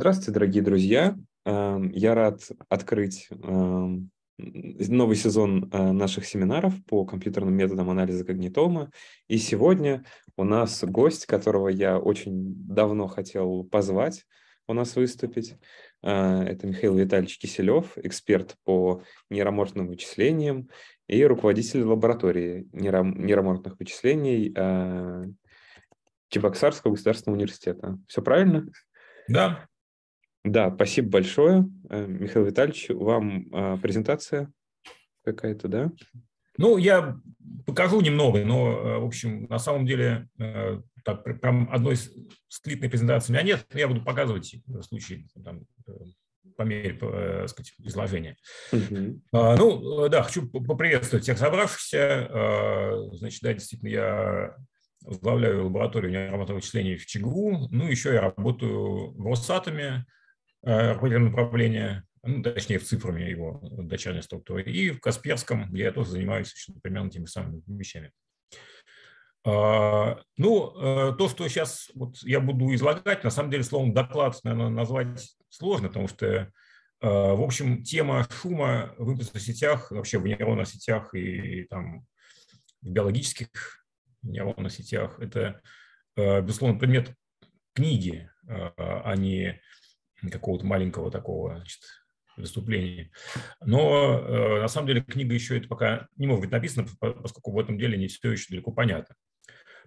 Здравствуйте, дорогие друзья. Эм, я рад открыть эм, новый сезон э, наших семинаров по компьютерным методам анализа когнитома. И сегодня у нас гость, которого я очень давно хотел позвать у нас выступить. Э, это Михаил Витальевич Киселев, эксперт по нейроморфным вычислениям и руководитель лаборатории нейроморфных вычислений э, Чебоксарского государственного университета. Все правильно? Да. Да, спасибо большое, э, Михаил Витальевич. Вам а, презентация какая-то, да? Ну, я покажу немного, но, э, в общем, на самом деле, э, так, прям одной склитной презентации у меня нет, я буду показывать в случае там, по мере так сказать, изложения. Угу. Ну, да, хочу поприветствовать всех собравшихся. Значит, да, действительно, я возглавляю лабораторию нейроматовых вычислений в ЧГУ, ну, еще я работаю в Росатоме, руководителем э, направления, ну, точнее, в цифрами его дочерней структуры, и в Касперском, где я тоже занимаюсь примерно теми самыми вещами. А, ну, э, то, что сейчас вот я буду излагать, на самом деле словом доклад, наверное, назвать сложно, потому что, э, в общем, тема шума в импульсных сетях, вообще в нейронных сетях и там в биологических нейронных сетях, это, безусловно, предмет книги, а не какого-то маленького такого значит, выступления. Но э, на самом деле книга еще это пока не может быть написана, поскольку в этом деле не все еще далеко понятно.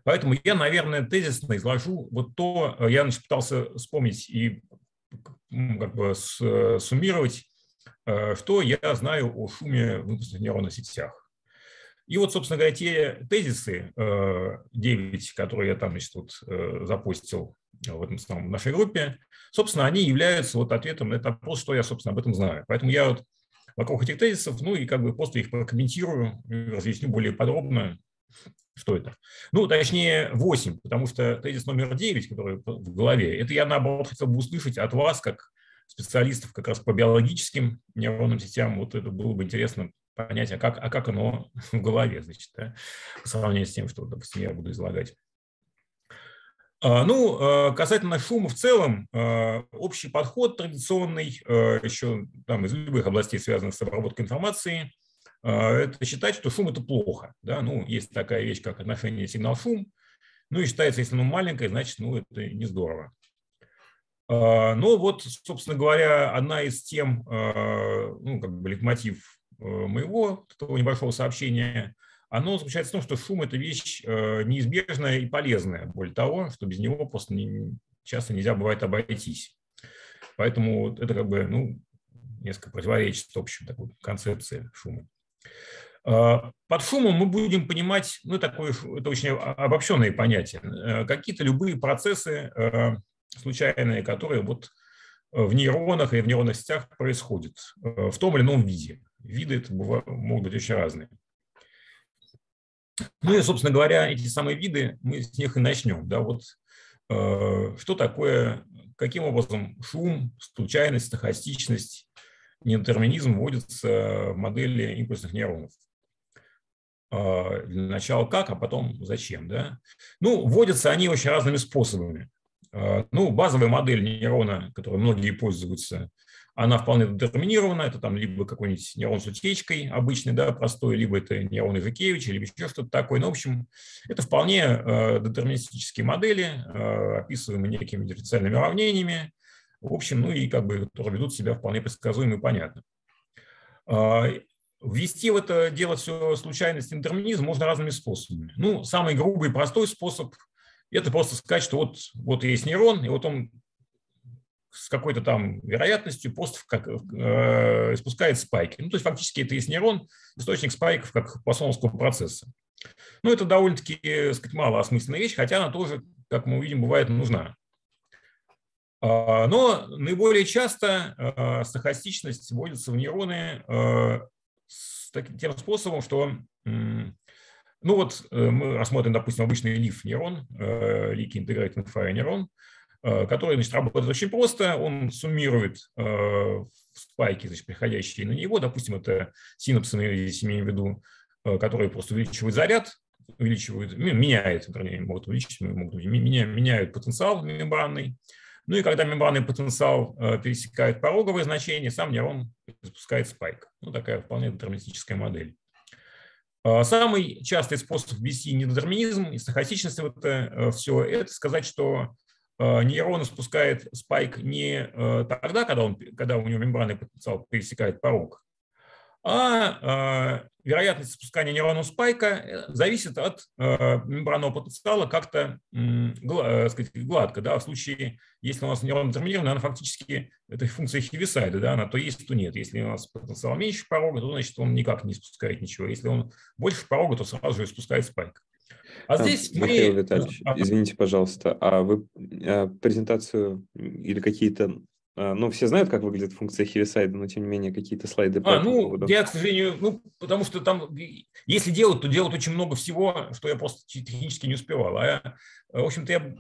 Поэтому я, наверное, тезисно изложу вот то, э, я значит, пытался вспомнить и как бы суммировать, э, что я знаю о шуме в нейронных сетях. И вот, собственно говоря, те тезисы, 9, э, которые я там значит, вот, запустил в, этом самом, нашей группе, собственно, они являются вот ответом на этот вопрос, что я, собственно, об этом знаю. Поэтому я вот вокруг этих тезисов, ну и как бы после их прокомментирую, разъясню более подробно, что это. Ну, точнее, 8, потому что тезис номер 9, который в голове, это я, наоборот, хотел бы услышать от вас, как специалистов как раз по биологическим нейронным сетям. Вот это было бы интересно понять, а как, а как оно в голове, значит, да, по сравнению с тем, что, допустим, я буду излагать. А, ну, а, касательно шума в целом, общий подход традиционный, еще там из любых областей, связанных с обработкой информации, это считать, что шум – это плохо. Да? Ну, есть такая вещь, как отношение сигнал-шум. Ну и считается, если оно маленькое, значит, ну, это не здорово. Ну вот, собственно говоря, одна из тем, ну, как бы литмотив моего такого небольшого сообщения – оно заключается в том, что шум – это вещь э, неизбежная и полезная. Более того, что без него просто не, часто нельзя бывает обойтись. Поэтому это как бы ну, несколько противоречит общей такой концепции шума. А, под шумом мы будем понимать, ну, такое, это очень обобщенные понятия, э, какие-то любые процессы э, случайные, которые вот в нейронах и в нейронных сетях происходят в том или ином виде. Виды это могут быть очень разные. Ну и, собственно говоря, эти самые виды, мы с них и начнем. Да, вот, э, что такое, каким образом шум, случайность, стохастичность, недетерминизм вводятся в модели импульсных нейронов. Э, для начала как, а потом зачем. Да? Ну, вводятся они очень разными способами. Э, ну, базовая модель нейрона, которой многие пользуются, она вполне детерминирована, это там либо какой-нибудь нейрон с утечкой обычный, да, простой, либо это нейрон Ижикевича, либо еще что-то такое. Но, ну, в общем, это вполне э, детерминистические модели, э, описываемые некими дифференциальными уравнениями, в общем, ну и как бы, которые ведут себя вполне предсказуемо и понятно. Э, ввести в это дело все случайность и детерминизм можно разными способами. Ну, самый грубый и простой способ – это просто сказать, что вот, вот есть нейрон, и вот он с какой-то там вероятностью пост как, э, испускает спайки. Ну, то есть фактически это есть нейрон, источник спайков как пассоновского процесса. Ну, это довольно-таки, так сказать, малоосмысленная вещь, хотя она тоже, как мы увидим, бывает нужна. А, но наиболее часто э, стохастичность вводится в нейроны э, с таким, тем способом, что ну вот э, мы рассмотрим, допустим, обычный лиф нейрон, Integrated Fire нейрон, который значит, работает очень просто. Он суммирует э, спайки, значит, приходящие на него. Допустим, это синапсы, мы здесь имеем в виду, э, которые просто увеличивают заряд, увеличивают, меняют, вернее, могут увеличить, могут меняют потенциал мембранный. Ну и когда мембранный потенциал пересекает пороговое значение, сам нейрон запускает спайк. Ну, такая вполне детерминистическая модель. Самый частый способ ввести недетерминизм и стохастичность в это все – это сказать, что нейрон спускает спайк не тогда, когда, он, когда у него мембранный потенциал пересекает порог, а вероятность спускания нейронного спайка э, зависит от э, мембранного потенциала как-то э, гладко. Да? В случае, если у нас нейрон детерминирован, она фактически, это функция Хивисайда, да, она то есть, то нет. Если у нас потенциал меньше порога, то значит он никак не спускает ничего. Если он больше порога, то сразу же спускает спайк. А здесь Михаил мы... Витальевич, извините, пожалуйста, а вы презентацию или какие-то а, ну, все знают, как выглядит функция Хивисайда, но тем не менее какие-то слайды по а, ну, поводу. я, к сожалению, ну, потому что там, если делать, то делать очень много всего, что я просто технически не успевал. А я, в общем-то, я,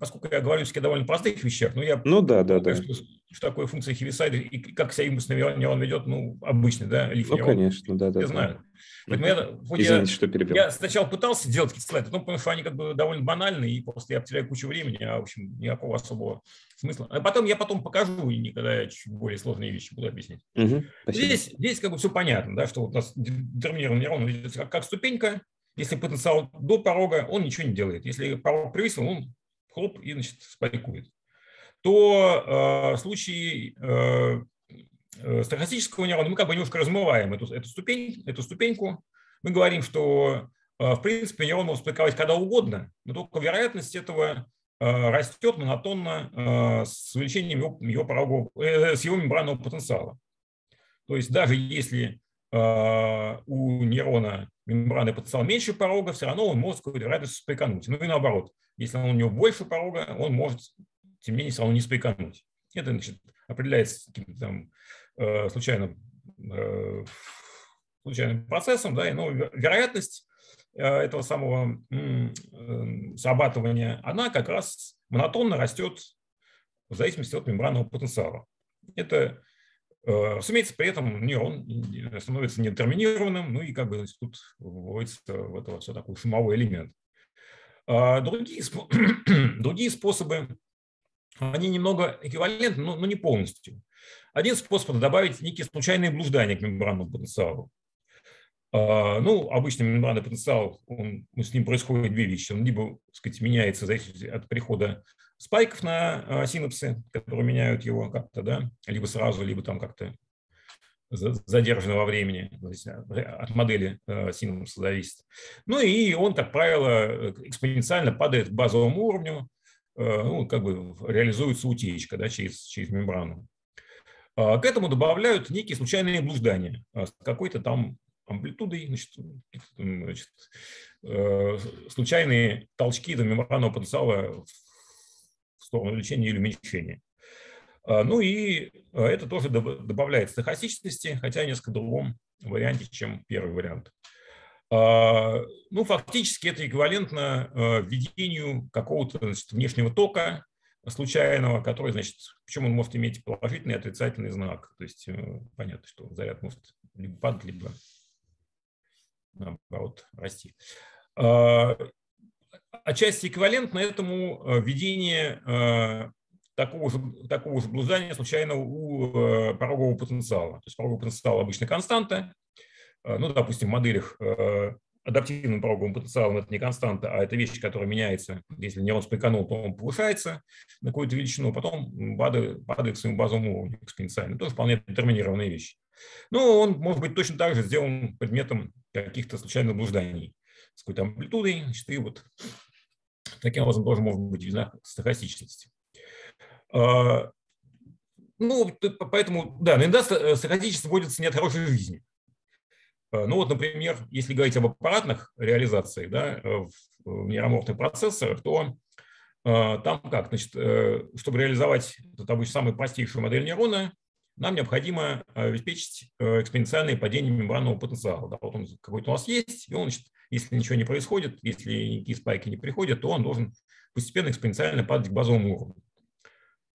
поскольку я говорю о довольно простых вещах, но я ну, да, да, да. Что, что такое функция Хивисайда и как себя импульсный нейрон ведет, ну, обычный, да, лиф Ну, конечно, да, да. Я да. знаю. Поэтому я, Извините, я, что перебил. Я сначала пытался делать какие-то слайды, но потому что они как бы довольно банальные, и просто я потеряю кучу времени, а, в общем, никакого особого смысла. А потом я потом покажу, и никогда я чуть более сложные вещи буду объяснять. Угу, здесь, здесь как бы все понятно, да, что вот у нас детерминированный нейрон видится как, как ступенька. Если потенциал до порога, он ничего не делает. Если порог превысил, он хлоп и, значит, спайкует. То э, в случае э, Э, стохастического нейрона, мы как бы немножко размываем эту, эту, ступень, эту ступеньку. Мы говорим, что э, в принципе нейрон может спайковать когда угодно, но только вероятность этого э, растет монотонно с увеличением его, его порогов, с его мембранного потенциала. То есть даже если у нейрона мембраны потенциал меньше порога, все равно он может какую-то вероятность спайкануть. Ну и наоборот, если у него больше порога, он может, тем не менее, равно не спайкануть. Это значит, определяется там Э, случайным, э, случайным процессом, да, но вероятность э, этого самого срабатывания, она как раз монотонно растет в зависимости от мембранного потенциала. Это, разумеется, при этом нейрон становится недетерминированным, ну и как бы тут вводится в это все такой шумовой элемент. А другие, другие способы, они немного эквивалентны, но, но не полностью. Один способ – добавить некие случайные блуждания к мембранному потенциалу. А, ну, обычно мембранный потенциал, он, с ним происходят две вещи. Он либо, так сказать, меняется зависит от прихода спайков на а, синапсы, которые меняют его как-то, да, либо сразу, либо там как-то задержано во времени, от модели а, синапса зависит. Ну и он, как правило, экспоненциально падает к базовому уровню, ну, как бы реализуется утечка да, через, через мембрану. А, к этому добавляют некие случайные блуждания а, с какой-то там амплитудой, значит, значит, э, случайные толчки до мембранного потенциала в сторону увеличения или уменьшения. А, ну и это тоже добавляет стохастичности, хотя несколько другом варианте, чем первый вариант. Ну, фактически это эквивалентно введению какого-то внешнего тока случайного, который, значит, причем он может иметь положительный и отрицательный знак. То есть э, понятно, что заряд может либо падать, либо наоборот расти. А, отчасти эквивалентно этому э, введение э, такого же, такого же блуждания случайно у порогового потенциала. То есть пороговый потенциал обычно константа. Ну, допустим, моделях адаптивным пороговым потенциалом это не константа, а это вещь, которая меняется. Если нейрон спайканул, то он повышается на какую-то величину, потом падает, падает к своему базовому уровню экспоненциально. Тоже вполне детерминированная вещь. Но он может быть точно так же сделан предметом каких-то случайных блужданий с какой-то амплитудой. Значит, и вот таким образом тоже может быть видна стохастичность. А, ну, поэтому, да, иногда стохастичность вводится не от хорошей жизни. Э, ну вот, например, если говорить об аппаратных реализациях да, э, в нейроморфных процессорах, то э, там как? Значит, чтобы реализовать обычно самую простейшую модель нейрона, нам необходимо обеспечить экспоненциальное падение мембранного потенциала. Да, вот он какой-то у нас есть, и он, значит, если ничего не происходит, если никакие спайки не приходят, то он должен постепенно экспоненциально падать к базовому уровню.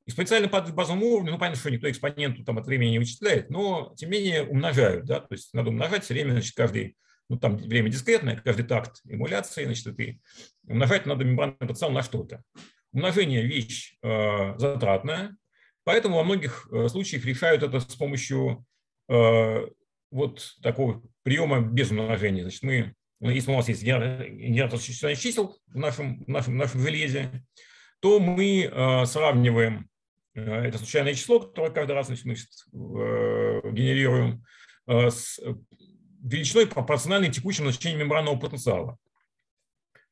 Экспоненциально падает базовому уровню, ну, понятно, что никто экспоненту там от времени не вычисляет, но, тем не менее, умножают, да, то есть надо умножать время, значит, каждый, ну, там время дискретное, каждый такт эмуляции, значит, и умножать надо мембранный потенциал на что-то. умножение – вещь затратная, поэтому во многих случаях решают это с помощью вот такого приема без умножения. Значит, мы, если у нас есть генератор сочетания чисел в нашем, в нашем, в нашем железе, то мы сравниваем это случайное число, которое каждый раз значит, генерируем, с величиной пропорциональной текущему значению мембранного потенциала.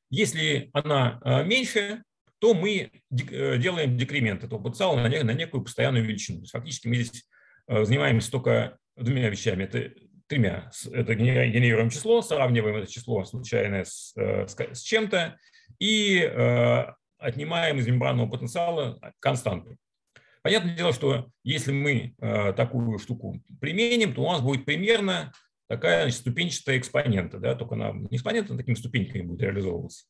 Если она меньше, то мы э, делаем декремент этого потенциала на некую постоянную величину. Фактически мы здесь э, занимаемся только двумя вещами. Это тремя. Это генерируем число, сравниваем это число случайное э, с чем-то и отнимаем из мембранного потенциала константу. Понятное дело, что если мы такую штуку применим, то у нас будет примерно такая значит, ступенчатая экспонента, да, только она не экспонента, а такими ступеньками будет реализовываться.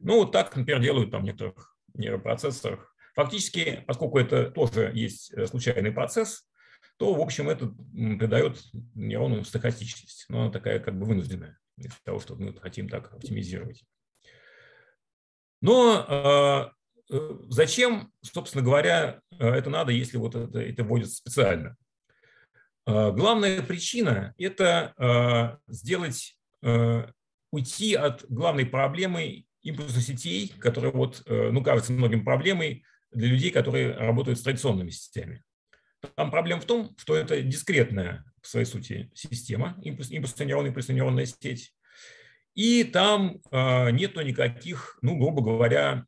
Ну, вот так, например, делают там в некоторых нейропроцессорах. Фактически, поскольку это тоже есть э, случайный процесс, то, в общем, это придает нейрону стохастичность. Но она такая как бы вынужденная из того, что мы хотим так оптимизировать. Но э, э зачем, собственно говоря, э, это надо, если вот это, это вводится специально? Э, главная причина – это э, сделать, э, уйти от главной проблемы импульса сетей, которая вот, ну, кажется многим проблемой для людей, которые работают с традиционными сетями. Там проблема в том, что это дискретная в своей сути система, импульс, импульсно-нейронная, импульсно-нейронная сеть, и там э, нету никаких, ну, грубо говоря,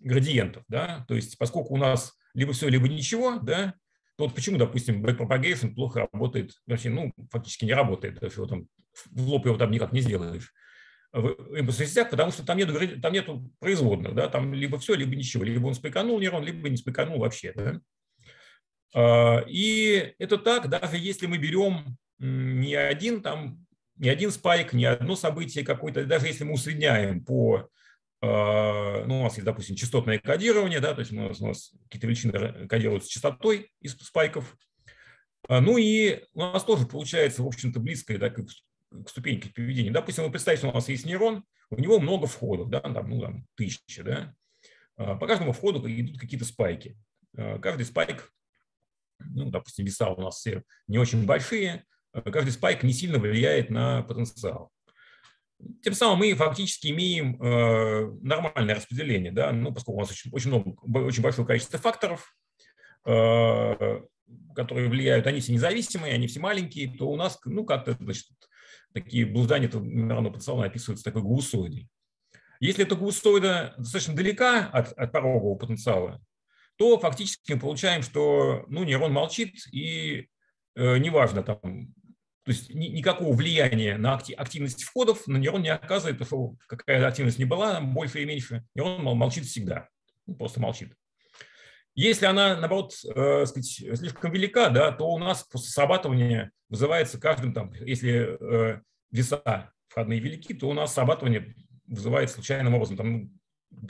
градиентов, да, то есть поскольку у нас либо все, либо ничего, да, то вот почему, допустим, backpropagation плохо работает, вообще, ну, фактически не работает, его там, в лоб его там никак не сделаешь в импульсных потому что там нет, там нету производных, да, там либо все, либо ничего, либо он спайканул нейрон, либо не спайканул вообще, да. А, и это так, даже если мы берем не один там, не один спайк, не одно событие какое-то, даже если мы усредняем по ну, у нас есть, допустим, частотное кодирование, да, то есть у нас, у нас какие-то величины кодируются частотой из спайков. А, ну и у нас тоже получается, в общем-то, близкое да, к, к ступеньке поведения. Допустим, вы представьте, у нас есть нейрон, у него много входов, да, там, ну, там, тысячи, да. А, по каждому входу идут какие-то спайки. Каждый спайк, ну, допустим, веса у нас все не очень большие, каждый спайк не сильно влияет на потенциал. Тем самым мы фактически имеем э, нормальное распределение, да, ну, поскольку у нас очень, очень, много, очень большое количество факторов, э, которые влияют, они все независимые, они все маленькие, то у нас, ну, как-то, значит, такие блуждания нейронного потенциала описываются такой гусоидой. Если эта гусоида достаточно далека от, от порогового потенциала, то фактически мы получаем, что ну, нейрон молчит, и э, неважно, там, то есть никакого влияния на активность входов на нейрон не оказывает, потому что какая активность не была, больше или меньше, нейрон молчит всегда, просто молчит. Если она, наоборот, э, сказать, слишком велика, да, то у нас после срабатывания вызывается каждым, там, если э, веса входные велики, то у нас срабатывание вызывает случайным образом там, ну,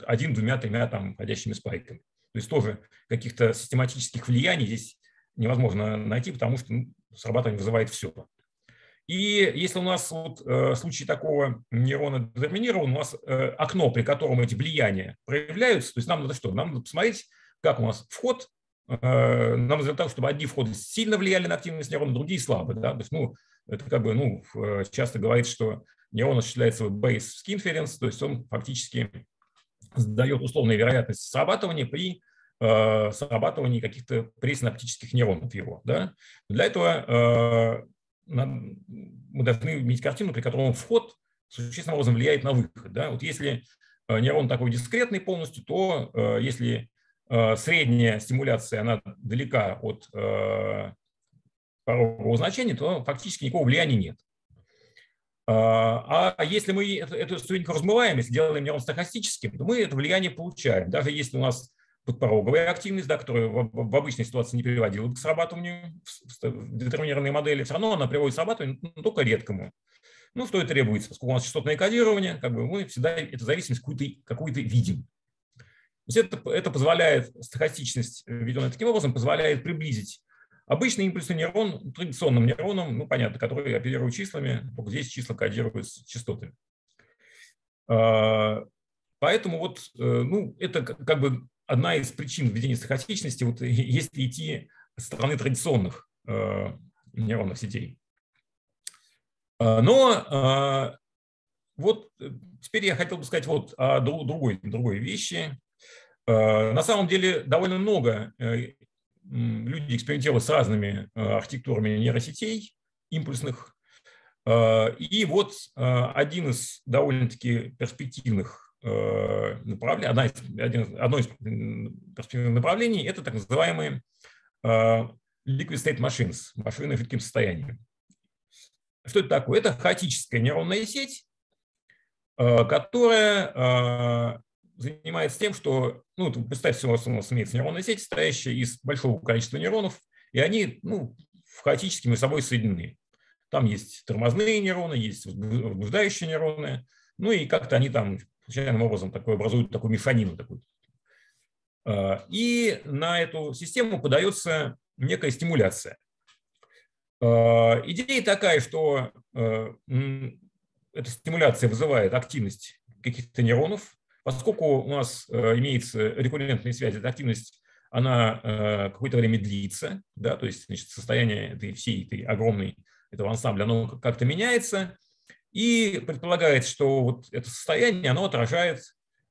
один, двумя, тремя там, входящими спайками. То есть тоже каких-то систематических влияний здесь невозможно найти, потому что ну, срабатывание вызывает все. И если у нас вот, э, в случае такого нейрона детерминирован, у нас э, окно, при котором эти влияния проявляются, то есть нам надо что? Нам надо посмотреть, как у нас вход, э, нам надо так, чтобы одни входы сильно влияли на активность нейрона, другие слабо. Да? То есть, ну, это как бы, ну, часто говорится, что нейрон осуществляет свой base inference, то есть он фактически дает условную вероятность срабатывания при э, срабатывании каких-то пресинаптических нейронов его. Да? Для этого мы должны иметь картину, при которой вход существенным образом влияет на выход. Да? Вот если э, нейрон такой дискретный полностью, то э, если э, средняя стимуляция она далека от порогового значения, то фактически никакого влияния нет. А если мы эту ступеньку размываем, если делаем нейрон стохастическим, то мы это влияние получаем. Даже если у нас подпороговая активность, да, которая в, обычной ситуации не приводила к срабатыванию в детерминированной модели, все равно она приводит к срабатыванию, но только редкому. Ну, что это требуется? Поскольку у нас частотное кодирование, как бы мы всегда эту зависимость какую-то какую видим. То есть это, это позволяет, стохастичность, введенная таким образом, позволяет приблизить обычный импульсный нейрон традиционным нейроном, ну, понятно, который оперирует числами, только здесь числа кодируются частотами. Поэтому вот, ну, это как бы одна из причин введения стохастичности, вот если идти со стороны традиционных нейронных сетей. Но вот теперь я хотел бы сказать вот о другой, другой вещи. На самом деле довольно много люди экспериментировали с разными архитектурами нейросетей импульсных. И вот один из довольно-таки перспективных направлений, одна один, одно из перспективных направлений – это так называемые liquid state machines, машины в жидком состоянии. Что это такое? Это хаотическая нейронная сеть, которая занимается тем, что, ну, представьте, у вас, у нас имеется нейронная сеть, состоящая из большого количества нейронов, и они, ну, хаотически между собой соединены. Там есть тормозные нейроны, есть возбуждающие нейроны, ну и как-то они там случайным образом такой, образуют такую мешанину. Такую. А, и на эту систему подается некая стимуляция. А, идея такая, что а, эта стимуляция вызывает активность каких-то нейронов, поскольку у нас имеется рекуррентная связь, эта активность она какое-то время длится, да, то есть значит, состояние этой всей этой огромной этого ансамбля, оно как-то меняется, и предполагается, что вот это состояние, оно отражает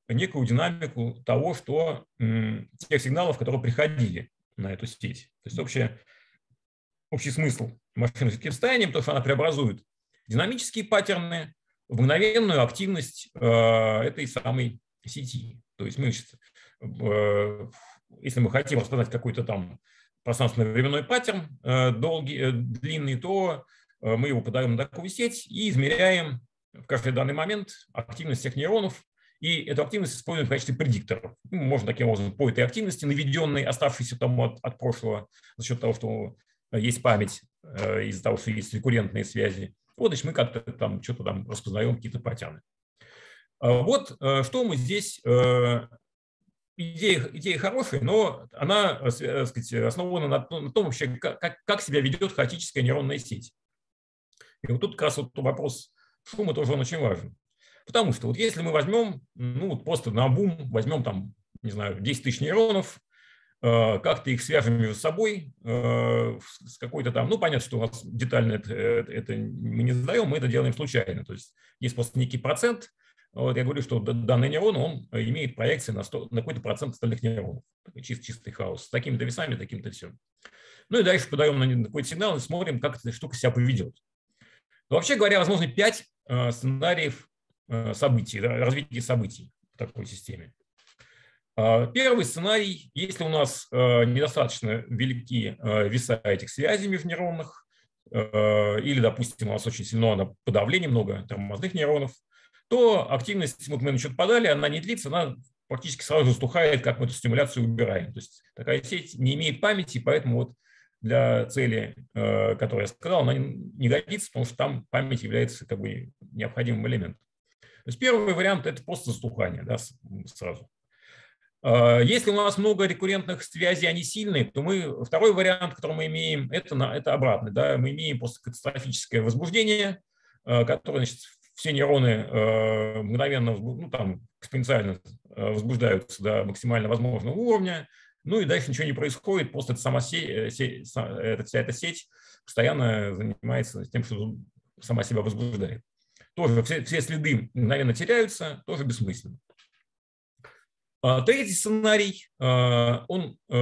некую динамику того, что тех сигналов, которые приходили на эту сеть. То есть общее, общий смысл машины с состоянием, то, что она преобразует динамические паттерны в мгновенную активность э, этой самой сети. То есть мы, э, если мы хотим распознать какой-то там пространственно-временной паттерн э, долгий, длинный, то мы его подаем на такую сеть и измеряем в каждый данный момент активность всех нейронов, и эту активность используем в качестве предиктора. Ну, можно таким образом по этой активности, наведенной, оставшейся там от, от прошлого, за счет того, что есть память, э, из-за того, что есть рекуррентные связи, вот, значит, мы как-то там что-то там распознаем какие-то паттерны. А вот э, что мы здесь идея, идея хорошая, но она сказать, основана на, на том, вообще, как, как себя ведет хаотическая нейронная сеть. И вот тут как раз вот вопрос шума тоже он очень важен. Потому что вот если мы возьмем, ну вот просто на бум возьмем там, не знаю, 10 тысяч нейронов, э, как-то их свяжем между собой э, с какой-то там, ну понятно, что у нас детально это, это мы не задаем, мы это делаем случайно. То есть есть просто некий процент, вот я говорю, что данный нейрон, он имеет проекции на, 100, на какой-то процент остальных нейронов. Чист, чистый хаос. С такими-то весами, таким-то все. Ну и дальше подаем на какой-то сигнал и смотрим, как эта штука себя поведет. Но вообще говоря, возможно пять э, сценариев э, событий, развития событий в такой системе. А, первый сценарий, если у нас э, недостаточно велики веса этих связей межнейронных, или, допустим, у нас очень сильно подавление, много тормозных нейронов, то активность, вот мы на счет подали, она не длится, она практически сразу стухает, как мы эту стимуляцию убираем. То есть такая сеть не имеет памяти, поэтому вот для цели, э, которую я сказал, она не годится, потому что там память является как бы необходимым элементом. То есть первый вариант – это просто затухание да, сразу. Э, если у нас много рекуррентных связей, они сильные, то мы, второй вариант, который мы имеем, это, это обратный. Да, мы имеем просто катастрофическое возбуждение, э, которое значит, все нейроны мгновенно, ну, там, экспоненциально возбуждаются до максимально возможного уровня, ну и дальше ничего не происходит, просто эта, сама сеть, э, эта, вся эта сеть постоянно занимается тем, что сама себя возбуждает. Тоже все, все следы мгновенно теряются, тоже бессмысленно. А, третий сценарий, а, он э,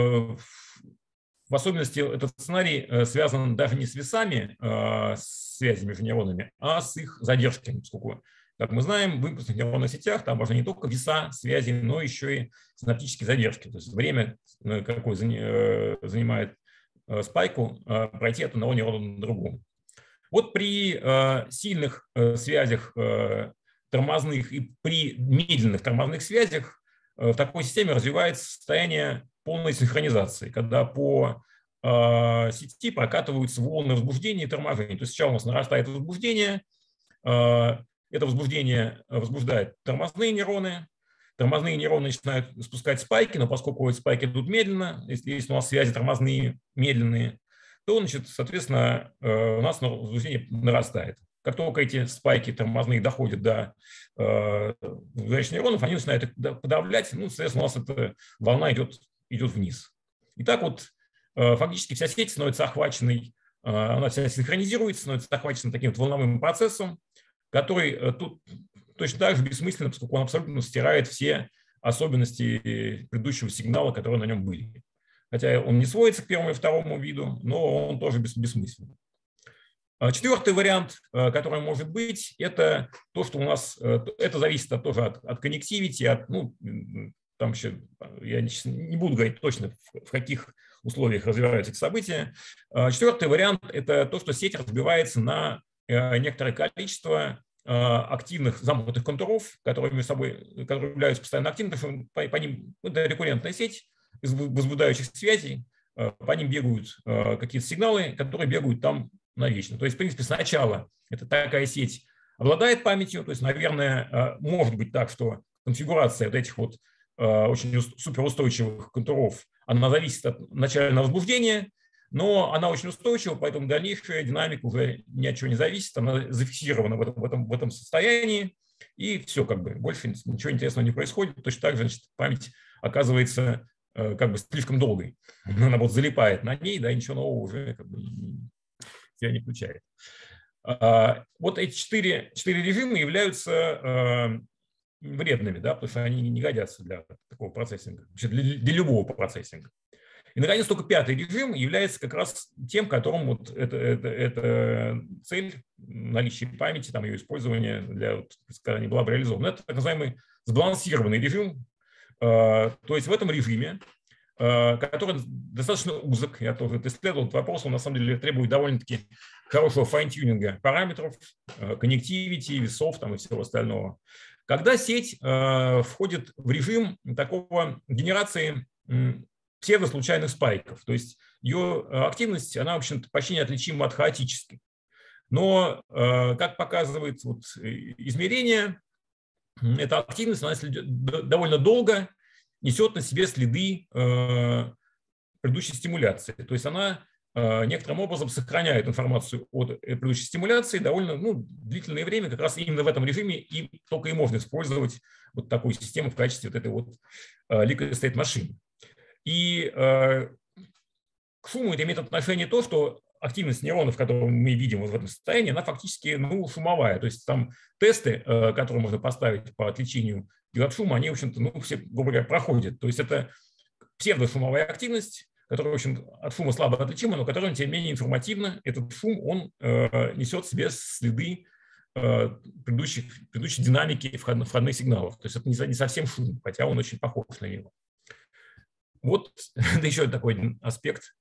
в особенности этот сценарий э, связан даже не с весами, а, связями между нейронами, а с их задержками, поскольку как мы знаем, в импульсных нейронных сетях там важны не только веса связи, но еще и синаптические задержки. То есть время, э, какое э, занимает э, спайку, пройти от одного нейрона на другому. Вот при сильных связях тормозных и при медленных тормозных связях в такой системе развивается состояние полной синхронизации, когда по сети прокатываются волны возбуждения и торможения. То есть сначала у нас нарастает возбуждение, это возбуждение э, возбуждает тормозные нейроны. Тормозные нейроны начинают спускать спайки, но поскольку эти спайки идут медленно, если, если у нас связи тормозные медленные, то, значит, соответственно, э, у нас возбуждение нарастает. как только эти спайки тормозные доходят до э, нейронов, они начинают их подавлять, ну, соответственно, у нас эта волна идет, идет вниз. И так вот э, фактически вся сеть становится охваченной, она вся синхронизируется, становится охвачена таким вот волновым процессом, который э, тут точно так же бессмысленно, поскольку он абсолютно стирает все особенности предыдущего сигнала, которые на нем были. Хотя он не сводится к первому и второму виду, но он тоже бессмысленный. А четвертый вариант, э, который может быть, это то, что у нас, э, это зависит от, тоже от, от connectivity, от, ну, там еще, я не буду говорить точно, в каких условиях развиваются эти события. А четвертый вариант – это то, что сеть разбивается на некоторое количество активных замкнутых контуров, которые между собой которые являются постоянно активными, по, по ним это рекуррентная сеть из возбуждающих связей, по ним бегают какие-то сигналы, которые бегают там навечно. То есть, в принципе, сначала это такая сеть обладает памятью, то есть, наверное, э, может быть так, что конфигурация вот этих вот э, очень суперустойчивых контуров, она зависит от начального возбуждения, но она очень устойчива, поэтому дальнейшая динамика уже ни от чего не зависит, она зафиксирована в этом, в этом, в этом состоянии, и все, как бы, больше ничего интересного не происходит. Точно так же, значит, память оказывается э, как бы слишком долгой. Она вот залипает на ней, да, и ничего нового уже как бы себя не включает. А, вот эти четыре, четыре режима являются а, вредными, да, потому что они не годятся для такого процессинга, для, для любого процессинга. И, наконец, только пятый режим является как раз тем, которым вот это, это, это цель наличия памяти, там, ее использования для, вот, не была бы реализована. Это так называемый сбалансированный режим. А, то есть в этом режиме Э, который достаточно узок. Я тоже исследовал этот вопрос. Он на самом деле требует довольно-таки хорошего файн-тюнинга параметров, коннективити, э, весов там, и всего остального. Когда сеть входит в режим такого генерации псевдослучайных спайков, то есть ее активность, она, в общем-то, почти неотличима от хаотической. Но, как показывает вот измерение, эта активность, она довольно долго несет на себе следы э, предыдущей стимуляции. То есть она э, некоторым образом сохраняет информацию от э, предыдущей стимуляции довольно ну, длительное время. Как раз именно в этом режиме и только и можно использовать вот такую систему в качестве вот этой вот liquid state машины. И к шуму это имеет отношение то, что активность нейронов, которую мы видим вот в этом состоянии, она фактически ну, шумовая. То есть там тесты, которые можно поставить по отличению от шума они, в общем-то, ну, все, грубо говоря, проходят. То есть это псевдошумовая активность, которая, в общем, от шума слабо отличима, но которая, тем не менее, информативна. Этот шум, он э, несет в себе следы э, предыдущих, предыдущей динамики входных, входных сигналов. То есть это не, не совсем шум, хотя он очень похож на него. Вот это еще такой аспект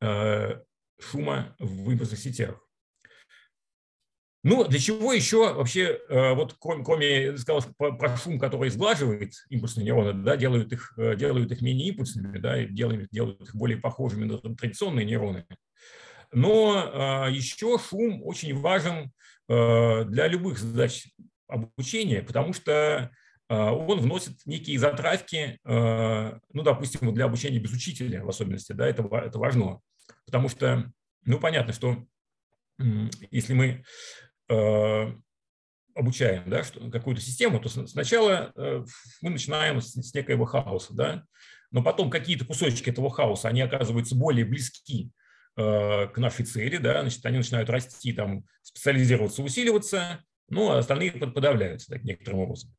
э, шума в импульсных сетях. Ну, для чего еще вообще, э, вот кроме, кроме сказал, про шум, который сглаживает импульсные нейроны, да, делают их, э, делают их менее импульсными, да, делают, делают их более похожими на традиционные нейроны. Но еще шум очень важен для любых задач обучения, потому что он вносит некие затравки, ну, допустим, для обучения без учителя в особенности, да, это, это важно. Потому что, ну, понятно, что если мы Э, обучаем да, какую-то систему, то сначала э, мы начинаем с некоего хаоса, да, но потом какие-то кусочки этого хаоса, они оказываются более близки к нашей цели, да, значит, они начинают расти, там, специализироваться, усиливаться, ну, а остальные подавляются так, некоторым образом.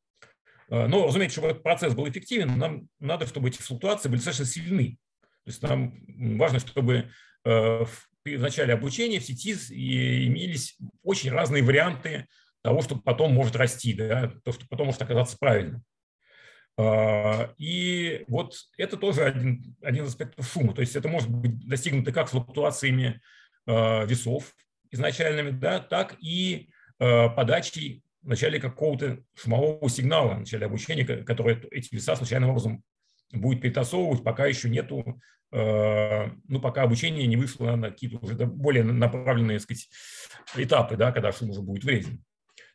Но, разумеется, чтобы этот процесс был эффективен, нам надо, чтобы эти флуктуации были достаточно сильны. То есть нам важно, чтобы в начале обучения в сети имелись очень разные варианты того, что потом может расти, да, то, что потом может оказаться правильным. А, и вот это тоже один, один из аспектов шума. То есть это может быть достигнуто как флуктуациями весов изначальными, да, так и подачей в начале какого-то шумового сигнала, в начале обучения, который эти веса случайным образом будет перетасовывать, пока еще нету, э, ну, пока обучение не вышло на какие-то уже более направленные, так сказать, этапы, да, когда шум уже будет вреден.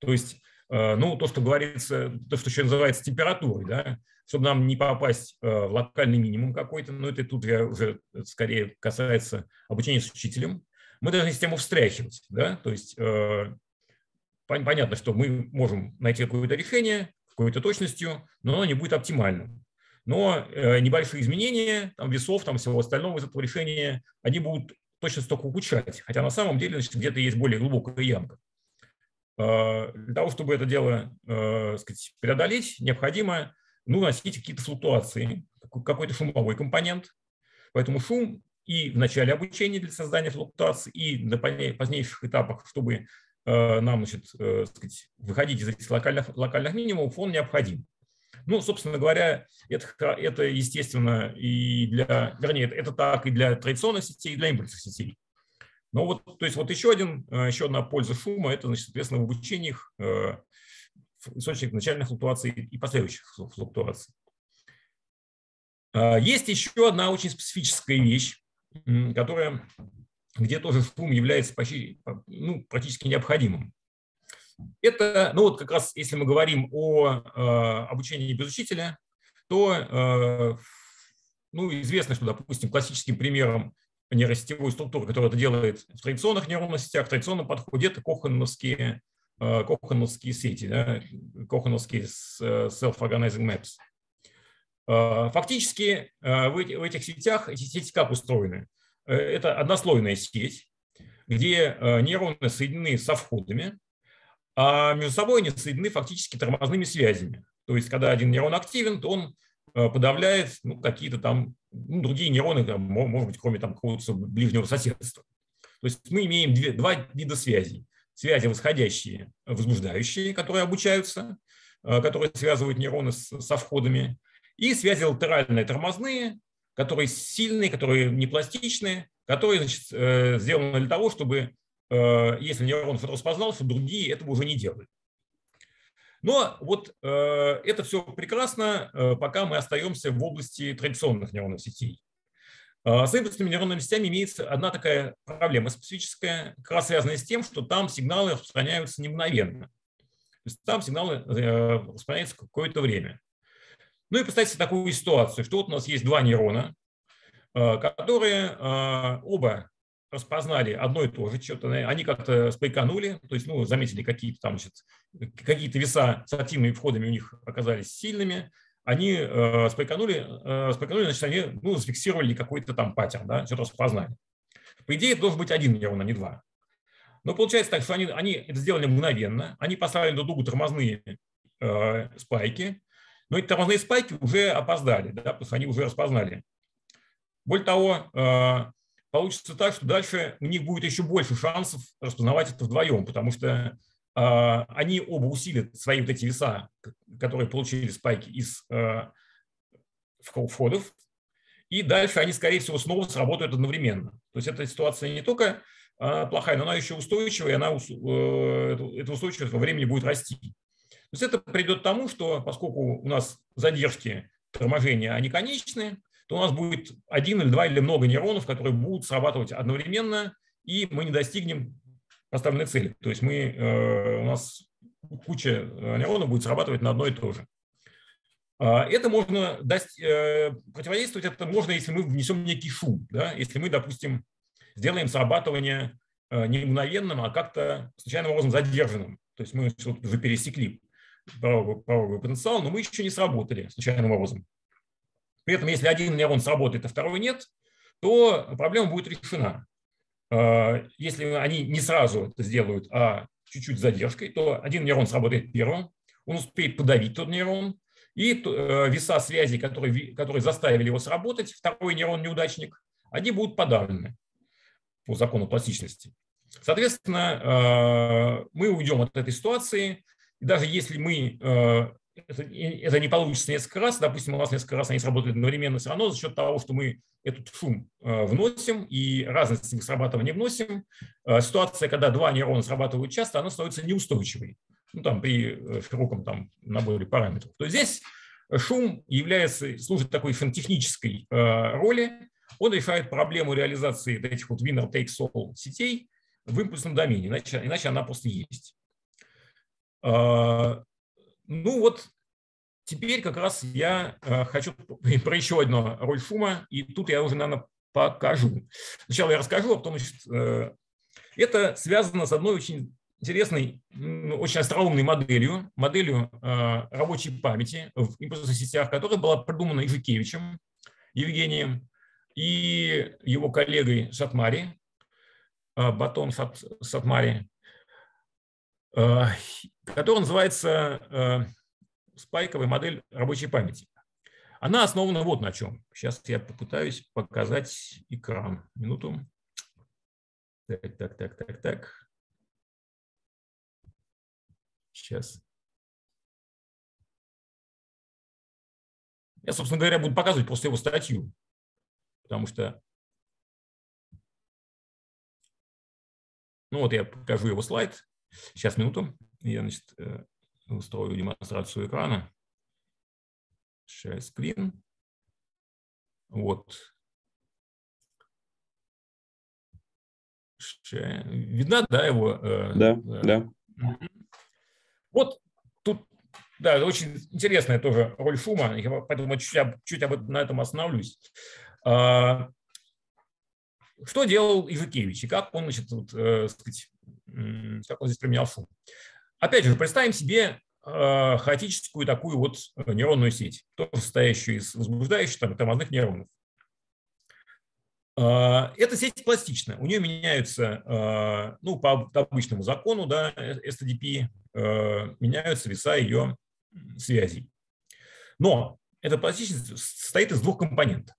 То есть, э, ну, то, что говорится, то, что еще называется температурой, да, чтобы нам не попасть э, в локальный минимум какой-то, но это тут я уже скорее касается обучения с учителем, мы должны систему встряхивать, да, то есть понятно, что мы можем найти какое-то решение какой-то точностью, но оно не будет оптимальным. Но небольшие изменения там, весов, там, всего остального из этого решения, они будут точность только ухудшать. Хотя на самом деле где-то есть более глубокая ямка. Для того, чтобы это дело сказать, преодолеть, необходимо ну, носить какие-то флуктуации, какой-то шумовой компонент. Поэтому шум и в начале обучения для создания флуктуаций, и на позднейших этапах, чтобы э, нам значит, э, сказать, выходить из этих локальных, локальных минимумов, он необходим. Ну, собственно говоря, это, это естественно и для, вернее, это, так и для традиционных сетей, и для импульсных сетей. Но вот, то есть вот еще, один, э, еще одна польза шума – это, значит, соответственно, в обучении их источник начальных флуктуаций и последующих флуктуаций. Есть еще одна очень специфическая вещь, которая, где тоже шум является почти, ну, практически необходимым. Это, ну вот как раз если мы говорим о э, обучении без учителя, то э, ну, известно, что, допустим, классическим примером нейросетевой структуры, которая это делает в традиционных нейронных сетях, в традиционном подходе, это кохановские, э, кохановские сети, да, кохановские self-organizing maps. Э, фактически э, в этих сетях, эти сети как устроены? Э, это однослойная сеть, где нейроны соединены со входами, а между собой они соединены фактически тормозными связями. То есть, когда один нейрон активен, то он подавляет ну, какие-то там ну, другие нейроны, там, может быть, кроме там какого-то ближнего соседства. То есть мы имеем две, два вида связей. Связи восходящие, возбуждающие, которые обучаются, которые связывают нейроны со входами, и связи латеральные тормозные, которые сильные, которые не пластичные, которые значит, э, сделаны для того, чтобы, э, если нейрон что-то распознал, что другие этого уже не делают. Но вот э, это все прекрасно, пока мы остаемся в области традиционных нейронных сетей. С импульсными нейронными сетями имеется одна такая проблема специфическая, как раз связанная с тем, что там сигналы распространяются не мгновенно. То есть там сигналы распространяются какое-то время. Ну и представьте такую ситуацию, что вот у нас есть два нейрона, э, которые э, оба распознали одно и то же, что-то, они как-то спайканули, то есть, ну, заметили какие-то там, какие-то веса с активными входами у них оказались сильными, они э, спайканули, э, спайканули, значит, они, ну, зафиксировали какой-то там паттерн, да, что-то распознали. По идее, это должен быть один нейрон, а не два. Но получается так, что они, они это сделали мгновенно, они поставили друг другу тормозные э, спайки, но эти тормозные спайки уже опоздали, да, потому что они уже распознали. Более того, э, получится так, что дальше у них будет еще больше шансов распознавать это вдвоем, потому что э, они оба усилят свои вот эти веса, которые получили спайки из э, входов, и дальше они, скорее всего, снова сработают одновременно. То есть эта ситуация не только плохая, но она еще устойчивая, и она, эта устойчивость во времени будет расти. То есть это придет к тому, что поскольку у нас задержки торможения, они конечные, то у нас будет один или два или много нейронов, которые будут срабатывать одновременно, и мы не достигнем поставленной цели. То есть мы, э, у нас куча э, нейронов будет срабатывать на одно и то же. А, это можно э, противодействовать, это можно, если мы внесем некий шум. Да? Если мы, допустим, сделаем срабатывание не мгновенным, а как-то случайным образом задержанным. То есть мы что-то уже пересекли пороговый потенциал, но мы еще не сработали случайным образом. При этом, если один нейрон сработает, а второй нет, то проблема будет решена. А, если они не сразу это сделают, а чуть-чуть с задержкой, то один нейрон сработает первым, он успеет подавить тот нейрон, и э, веса связи, которые, которые заставили его сработать, второй нейрон-неудачник, они будут подавлены по закону пластичности. Соответственно, э, мы уйдем от этой ситуации, даже если мы э, это, это не получится несколько раз, допустим, у нас несколько раз они сработали одновременно, все равно за счет того, что мы этот шум э, вносим и разность их срабатывания вносим, э, ситуация, когда два нейрона срабатывают часто, она становится неустойчивой ну, там, при широком там, наборе параметров. То есть здесь шум является, служит такой технической роли, он решает проблему реализации этих вот winner takes all сетей в импульсном домене, иначе, иначе она просто есть. А, ну вот теперь как раз я а, хочу про еще одну роль шума, и тут я уже, наверное, покажу. Сначала я расскажу, а потом значит, э, это связано с одной очень интересной, очень остроумной моделью, моделью рабочей памяти в импульсных сетях, которая была придумана Ижикевичем Евгением и его коллегой Сатмари, Батон Сатмари, которая называется спайковая модель рабочей памяти. Она основана вот на чем. Сейчас я попытаюсь показать экран. Минуту. Так, так, так, так, так. Сейчас. Я, собственно говоря, буду показывать просто его статью, потому что... Ну вот я покажу его слайд. Сейчас, минуту. Я, значит, э, устрою демонстрацию экрана. Share screen. Вот. Share. Видна, да, его? Э, да, да. Вот тут, да, очень интересная тоже роль шума, поэтому чуть, чуть об, на этом остановлюсь. А, что делал Ижикевич и как он, значит, вот, э, сказать, как он здесь применял шум? Опять же, представим себе э, хаотическую такую вот нейронную сеть, тоже состоящую из возбуждающих там, тормозных нейронов. Э, эта сеть пластична, у нее меняются, э, ну, по обычному закону, да, STDP, меняются веса ее связей. Но эта пластичность состоит из двух компонентов.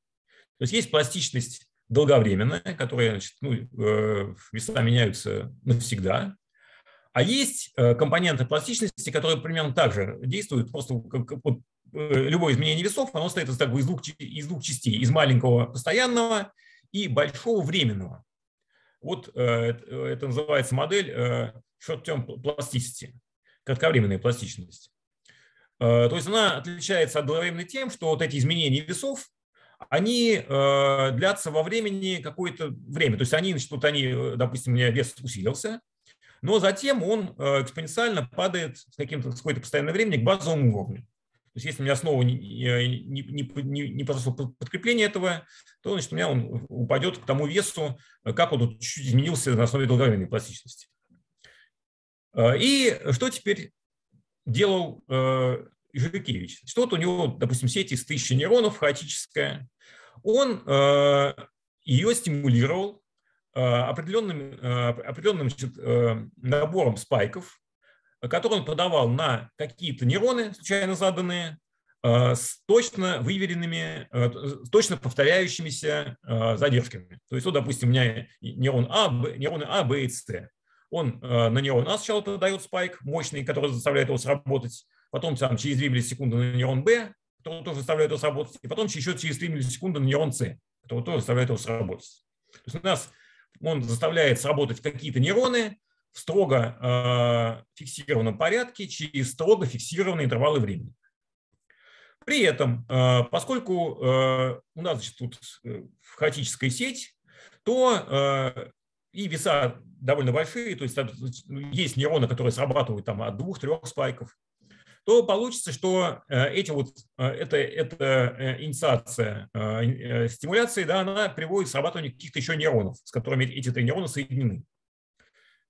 То есть есть пластичность долговременная, которая, значит, ну, веса меняются навсегда, а есть э, компоненты пластичности, которые примерно так же действуют, просто как, вот, э, любое изменение весов, оно состоит из, так, из, двух, из двух частей, из маленького постоянного и большого временного. Вот э, это называется модель short-term plasticity, кратковременная пластичность. То есть она отличается от долговременной тем, что вот эти изменения весов, они длятся во времени какое-то время. То есть они, значит, вот они, допустим, у меня вес усилился, но затем он э, экспоненциально падает с каким-то какой-то постоянное времени к базовому уровню. То есть если у меня снова не, не, не, не, не произошло подкрепление этого, то значит, у меня он упадет к тому весу, как он тут чуть-чуть изменился на основе долговременной пластичности. Э, и что теперь делал э, Жирикевич? Что вот у него, допустим, сеть из тысячи нейронов, хаотическая. Он ее стимулировал Э, определенным, э, определенным значит, э, набором спайков, который он подавал на какие-то нейроны, случайно заданные, с точно выверенными, точно повторяющимися задержками. То есть, вот, допустим, у меня нейрон а, нейроны А, Б и С. Он на нейрон А сначала подает спайк мощный, который заставляет его сработать, потом там, через 2 миллисекунды на нейрон Б, который тоже заставляет его сработать, и потом еще через 3 миллисекунды на нейрон С, который тоже заставляет его сработать. То есть у нас он заставляет сработать какие-то нейроны в строго э, фиксированном порядке через строго фиксированные интервалы времени. При этом, э, поскольку э, у нас значит, тут э, хаотическая сеть, то э, и веса довольно большие, то есть есть нейроны, которые срабатывают там, от двух-трех спайков, то получится, что э, эти вот, э, это, это э, инициация стимуляции, да, она приводит к срабатыванию каких-то еще нейронов, с которыми эти три нейрона соединены.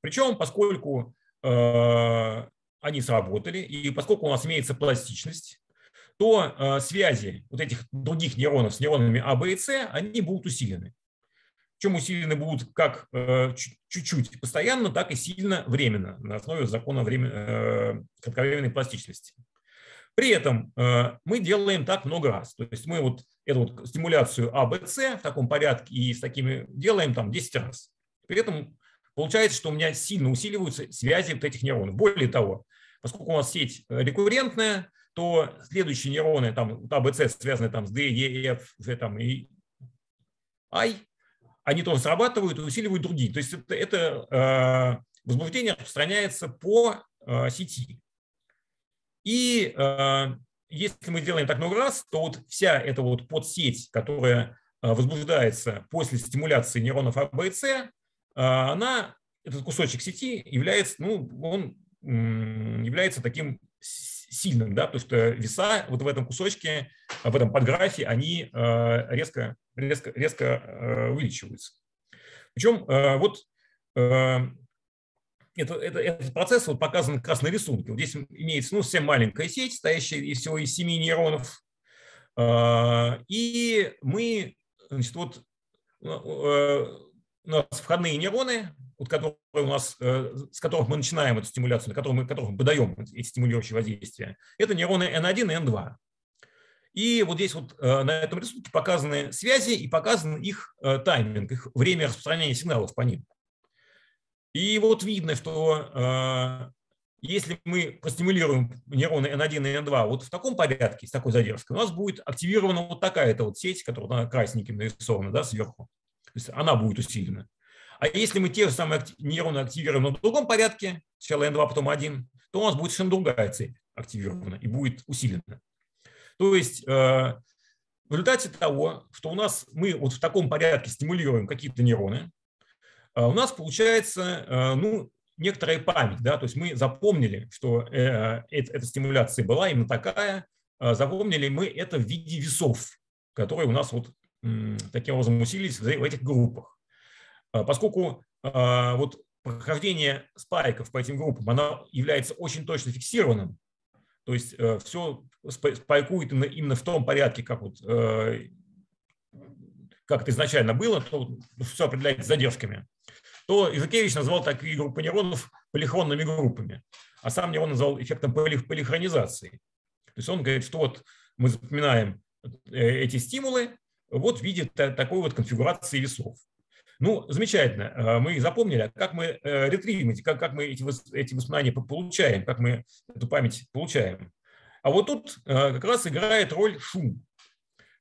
Причем, поскольку они сработали, и поскольку у нас имеется пластичность, то связи вот этих других нейронов с нейронами А, Б и С, они будут усилены. Причем усилены будут как чуть-чуть постоянно, так и сильно временно на основе закона времен... Э, кратковременной пластичности. При этом э, мы делаем так много раз. То есть мы вот эту вот стимуляцию А, в таком порядке и с такими делаем там 10 раз. При этом получается, что у меня сильно усиливаются связи вот этих нейронов. Более того, поскольку у нас сеть рекуррентная, то следующие нейроны, там А, Б, С связаны там с E, F, G там, и I, они тоже срабатывают и усиливают другие. То есть это, это э, возбуждение распространяется по э, сети. И э, если мы делаем так много раз, то вот вся эта вот подсеть, которая возбуждается после стимуляции нейронов А, она, этот кусочек сети является, ну, он является таким сильным, да, то есть веса вот в этом кусочке, в этом подграфе, они резко резко, резко э, увеличиваются. Причем э, вот э, это, это, этот процесс вот показан на рисунке. Вот здесь имеется ну, совсем маленькая сеть, состоящая из всего из семи нейронов. И мы, значит, вот у нас входные нейроны, вот которые у нас, с которых мы начинаем эту стимуляцию, на которых мы, которых мы подаем эти стимулирующие воздействия, это нейроны N1 и N2. И вот здесь вот на этом рисунке показаны связи и показан их тайминг, их время распространения сигналов по ним. И вот видно, что э, если мы простимулируем нейроны N1 и N2 вот в таком порядке, с такой задержкой, у нас будет активирована вот такая-то вот сеть, которая красненьким нарисована да, сверху. Есть она будет усилена. А если мы те же самые нейроны активируем, в другом порядке, сначала N2, потом 1, то у нас будет совершенно другая цепь активирована и будет усилена. То есть э, в результате того, что у нас мы вот в таком порядке стимулируем какие-то нейроны, а у нас получается э, ну, некоторая память. Да? То есть мы запомнили, что э, эта стимуляция была именно такая, запомнили мы это в виде весов, которые у нас вот таким образом усилились в этих группах. А поскольку вот прохождение спайков по этим группам, оно является очень точно фиксированным, то есть э, все спайкует именно в том порядке, как вот как это изначально было, то все определяется задержками то Изакевич назвал такие группы нейронов полихронными группами, а сам нейрон назвал эффектом полихронизации. То есть он говорит, что вот мы запоминаем э, эти стимулы вот в виде такой вот конфигурации весов. Ну, замечательно, э, мы запомнили, как мы э, ретривим, как, как мы эти, эти воспоминания получаем, как мы эту память получаем. А вот тут как раз играет роль шум.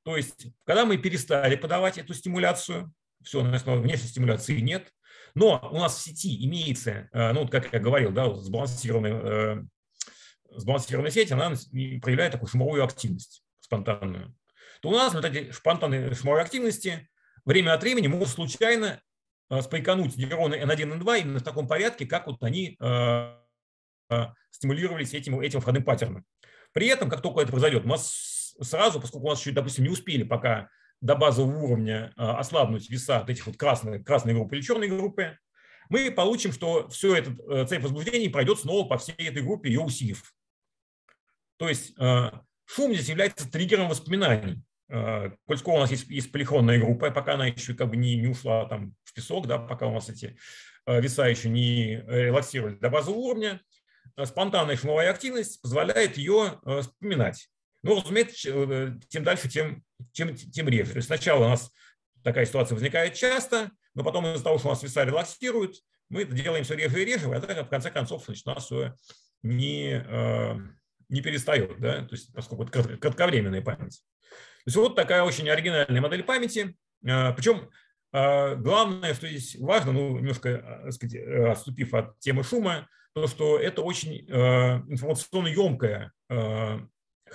То есть, когда мы перестали подавать эту стимуляцию, все, на основе внешней стимуляции нет, но у нас в сети имеется, э, ну, как я говорил, да, сбалансированная, э, сбалансированная сеть, она проявляет такую шумовую активность спонтанную. То у нас вот эти спонтанные шумовые активности время от времени могут случайно э, спайкануть нейроны N1 и N2 именно в таком порядке, как вот они стимулировались этим, этим входным паттерном. При этом, как только это произойдет, нас сразу, поскольку у нас еще, допустим, не успели пока до базового уровня ослабнуть веса от этих вот красной, красной группы или черной группы, мы получим, что все этот э, цепь возбуждений пройдет снова по всей этой группе, ее усилив. То есть э, шум здесь является триггером воспоминаний. Э, коль скоро у нас есть, есть полихронная группа, пока она еще как бы не, не ушла там в песок, да, пока у нас эти веса еще не релаксировали до базового уровня, спонтанная шумовая активность позволяет ее вспоминать. Ну, разумеется, э, тем дальше, тем, тем, тем реже. То есть сначала у нас такая ситуация возникает часто, но потом из-за того, что у нас веса релаксируют, мы это делаем все реже и реже, а так, в конце концов, значит, у нас все не, э, не перестает, да? то есть, поскольку это кратковременная память. То есть вот такая очень оригинальная модель памяти. Э, Причем главное, что здесь важно, ну, немножко сказать, отступив от темы шума, то, что это очень информационно емкая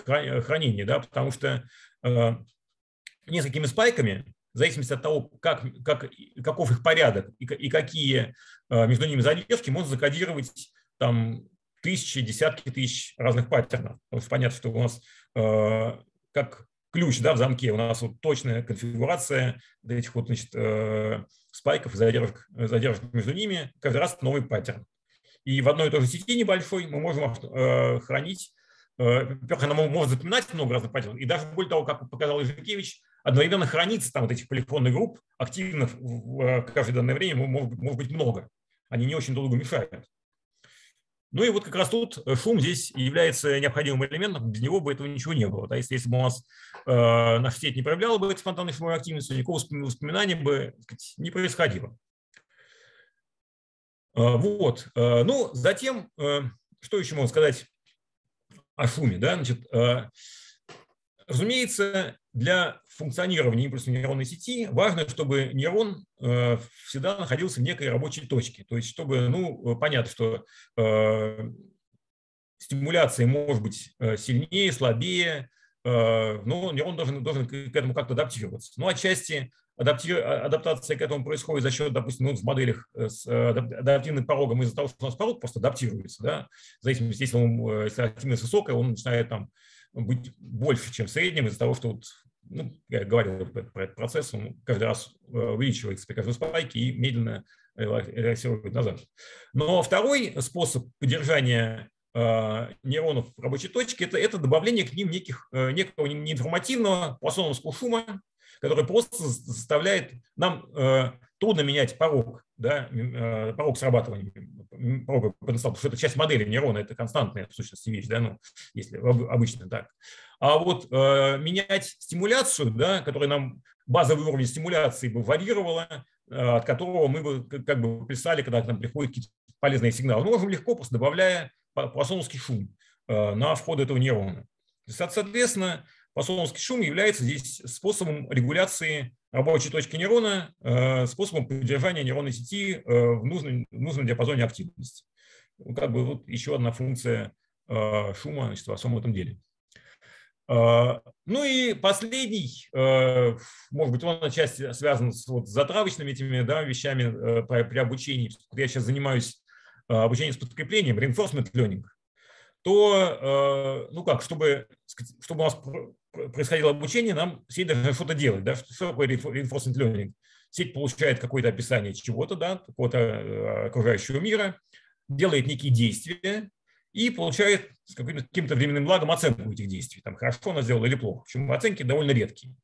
хранения, да, потому что э, несколькими спайками, в зависимости от того, как, как, каков их порядок и, и какие э, между ними задержки, можно закодировать там тысячи, десятки тысяч разных паттернов. Потому что понятно, что у нас э, как ключ да, в замке, у нас вот точная конфигурация этих вот, значит, э, спайков и задержек, задержек между ними, каждый раз новый паттерн. И в одной и той же сети небольшой мы можем э, хранить во-первых, она может запоминать много разных паттернов, и даже более того, как показал Ижикевич, одновременно хранится там вот этих полифонных групп активных в э, каждое данное время может, может быть много. Они не очень долго мешают. Ну и вот как раз тут шум здесь является необходимым элементом, без него бы этого ничего не было. Да? Если, если бы у нас э, наша сеть не проявляла бы спонтанной шумовой активности, никакого воспоминания бы сказать, не происходило. Э, вот. Э, ну, затем, э, что еще можно сказать о шуме. Да? Значит, э, разумеется, для функционирования импульсной нейронной сети важно, чтобы нейрон э, всегда находился в некой рабочей точке. То есть, чтобы, ну, понятно, что э, стимуляция может быть сильнее, слабее, но нейрон должен, должен к этому как-то адаптироваться. Ну, отчасти а, адаптация к этому происходит за счет, допустим, ну, в моделях э, с э, адаптивным порогом из-за того, что у нас порог просто адаптируется. Да? В зависимости, если, он, э, если активность высокая, он начинает там быть больше, чем в среднем, из-за того, что вот ну, я говорил про этот процесс, он каждый раз увеличивается при каждом спайке и медленно релаксирует назад. Но второй способ поддержания нейронов в рабочей точке это, это добавление к ним неких, некого неинформативного пласоновского шума, который просто заставляет нам трудно менять порог, да, э, порог срабатывания порога потенциала, потому что это часть модели нейрона, это константная в сущности вещь, да, ну, если обычно так. А вот э, менять стимуляцию, да, которая нам базовый уровень стимуляции бы варьировала, э, от которого мы бы как бы писали, когда к нам приходят какие-то полезные сигналы, мы можем легко, просто добавляя пласоновский шум э, на вход этого нейрона. Соответственно, Пласоновский шум является здесь способом регуляции рабочей точки нейрона, э, способом поддержания нейронной сети э, в нужном, в нужном диапазоне активности. Как бы вот еще одна функция э, шума значит, во всем этом деле. Ну и последний, может быть, он отчасти связан с вот затравочными этими да, вещами при обучении. Я сейчас занимаюсь обучением с подкреплением, reinforcement learning то, ну как, чтобы, чтобы у нас происходило обучение, нам сеть должна что-то делать. Да? Что такое reinforcement learning? Сеть получает какое-то описание чего-то, да, какого-то э, окружающего мира, делает некие действия и получает с каким-то временным лагом оценку этих действий. Там, хорошо она сделала или плохо. Причем оценки довольно редкие.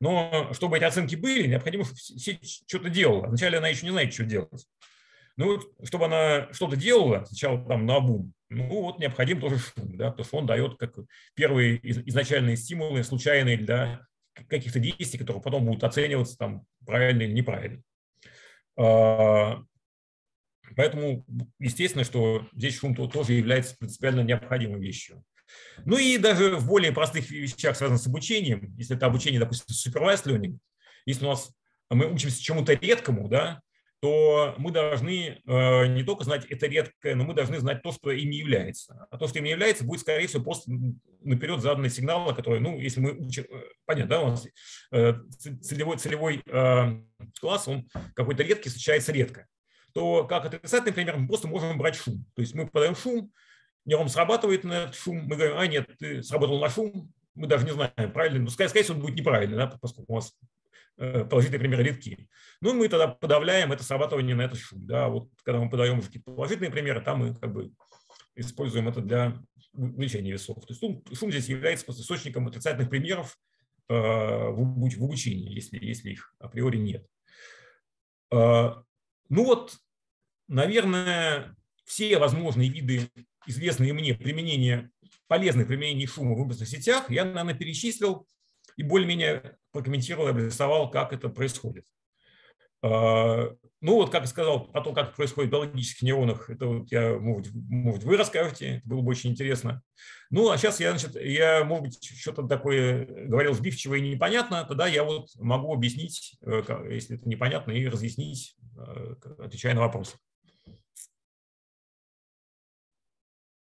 Но чтобы эти оценки были, необходимо, чтобы сеть что-то делала. Вначале она еще не знает, что делать. Ну, чтобы она что-то делала, сначала там на обум, ну вот необходим тоже шум, да, потому что он дает как первые изначальные стимулы, случайные для каких-то действий, которые потом будут оцениваться там правильно или неправильно. А, поэтому естественно, что здесь шум тоже является принципиально необходимой вещью. Ну и даже в более простых вещах, связанных с обучением, если это обучение, допустим, supervised learning, если у нас мы учимся чему-то редкому, да, то мы должны э, не только знать это редкое, но мы должны знать то, что им не является. А то, что им не является, будет, скорее всего, просто наперед заданный сигнал, который, ну, если мы учим, э, понятно, да, у нас э, целевой, целевой класс, он какой-то редкий, встречается редко, то как отрицательный пример мы просто можем брать шум. То есть мы подаем шум, нейрон срабатывает на этот шум, мы говорим, а нет, ты сработал на шум, мы даже не знаем, правильно, но, скорее всего, он будет неправильный, да, поскольку у нас положительные примеры редки. Ну, мы тогда подавляем это срабатывание на этот шум. Да? Вот когда мы подаем какие-то положительные примеры, там мы как бы используем это для увеличения весов. То есть шум, шум здесь является просто источником отрицательных примеров э, в, в обучении, если, если их априори нет. Э, ну вот, наверное, все возможные виды, известные мне применения, полезных применений шума в выборных сетях, я, наверное, перечислил и более-менее прокомментировал обрисовал, как это происходит. А, ну вот, как я сказал, о том, как происходит в биологических нейронах, это вот я, может, может, вы расскажете, это было бы очень интересно. Ну, а сейчас я, значит, я, может быть, что-то такое говорил сбивчиво и непонятно, тогда я вот могу объяснить, э, если это непонятно, и разъяснить, э, отвечая на вопросы.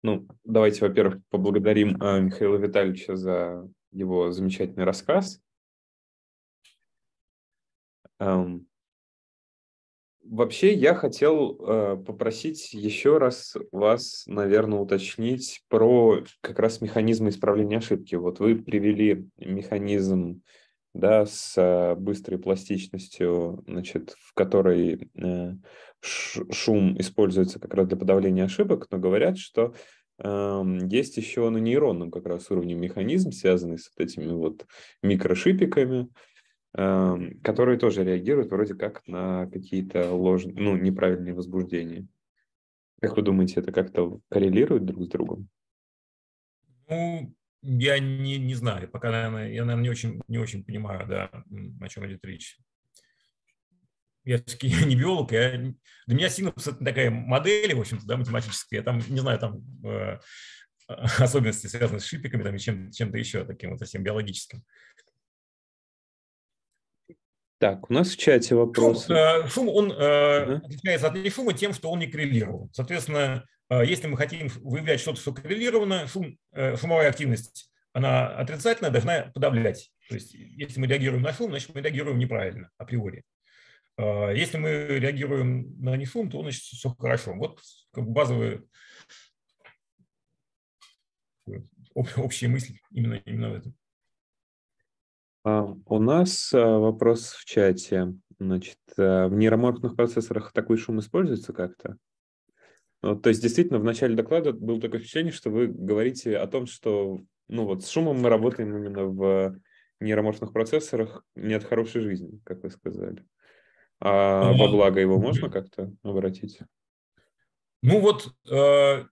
Ну, давайте, во-первых, поблагодарим э, Михаила Витальевича за его замечательный рассказ. Эм, вообще, я хотел э, попросить еще раз вас, наверное, уточнить про как раз механизмы исправления ошибки. Вот вы привели механизм да, с э, быстрой пластичностью, значит, в которой э, шум используется как раз для подавления ошибок, но говорят, что есть еще на нейронном как раз уровне механизм, связанный с вот этими вот микрошипиками, которые тоже реагируют вроде как на какие-то ложные, ну, неправильные возбуждения. Как вы думаете, это как-то коррелирует друг с другом? Ну, я не, не знаю, пока, наверное, я, наверное, не очень, не очень понимаю, да, о чем идет речь я все-таки не биолог, я, для меня синапс это такая модель, в общем-то, да, математическая, я там, не знаю, там э, особенности связаны с шипиками там, и чем, чем-то еще таким вот совсем биологическим. Так, у нас в чате вопрос. Шум, э, шум он э, отличается от нешума тем, что он не коррелирован. Соответственно, э, если мы хотим выявлять что-то, что коррелировано, шум, э, шумовая активность, она отрицательная, должна подавлять. То есть, если мы реагируем на шум, значит, мы реагируем неправильно априори. А, если мы реагируем на нефум, то значит все хорошо. Вот базовые общие мысли именно, именно в этом. У нас вопрос в чате. Значит, в нейроморфных процессорах такой шум используется как-то? Ну, то есть, действительно, в начале доклада было такое впечатление, что вы говорите о том, что ну вот с шумом мы работаем именно в нейроморфных процессорах не от хорошей жизни, как вы сказали. А во благо его можно как-то обратить? Ну вот э,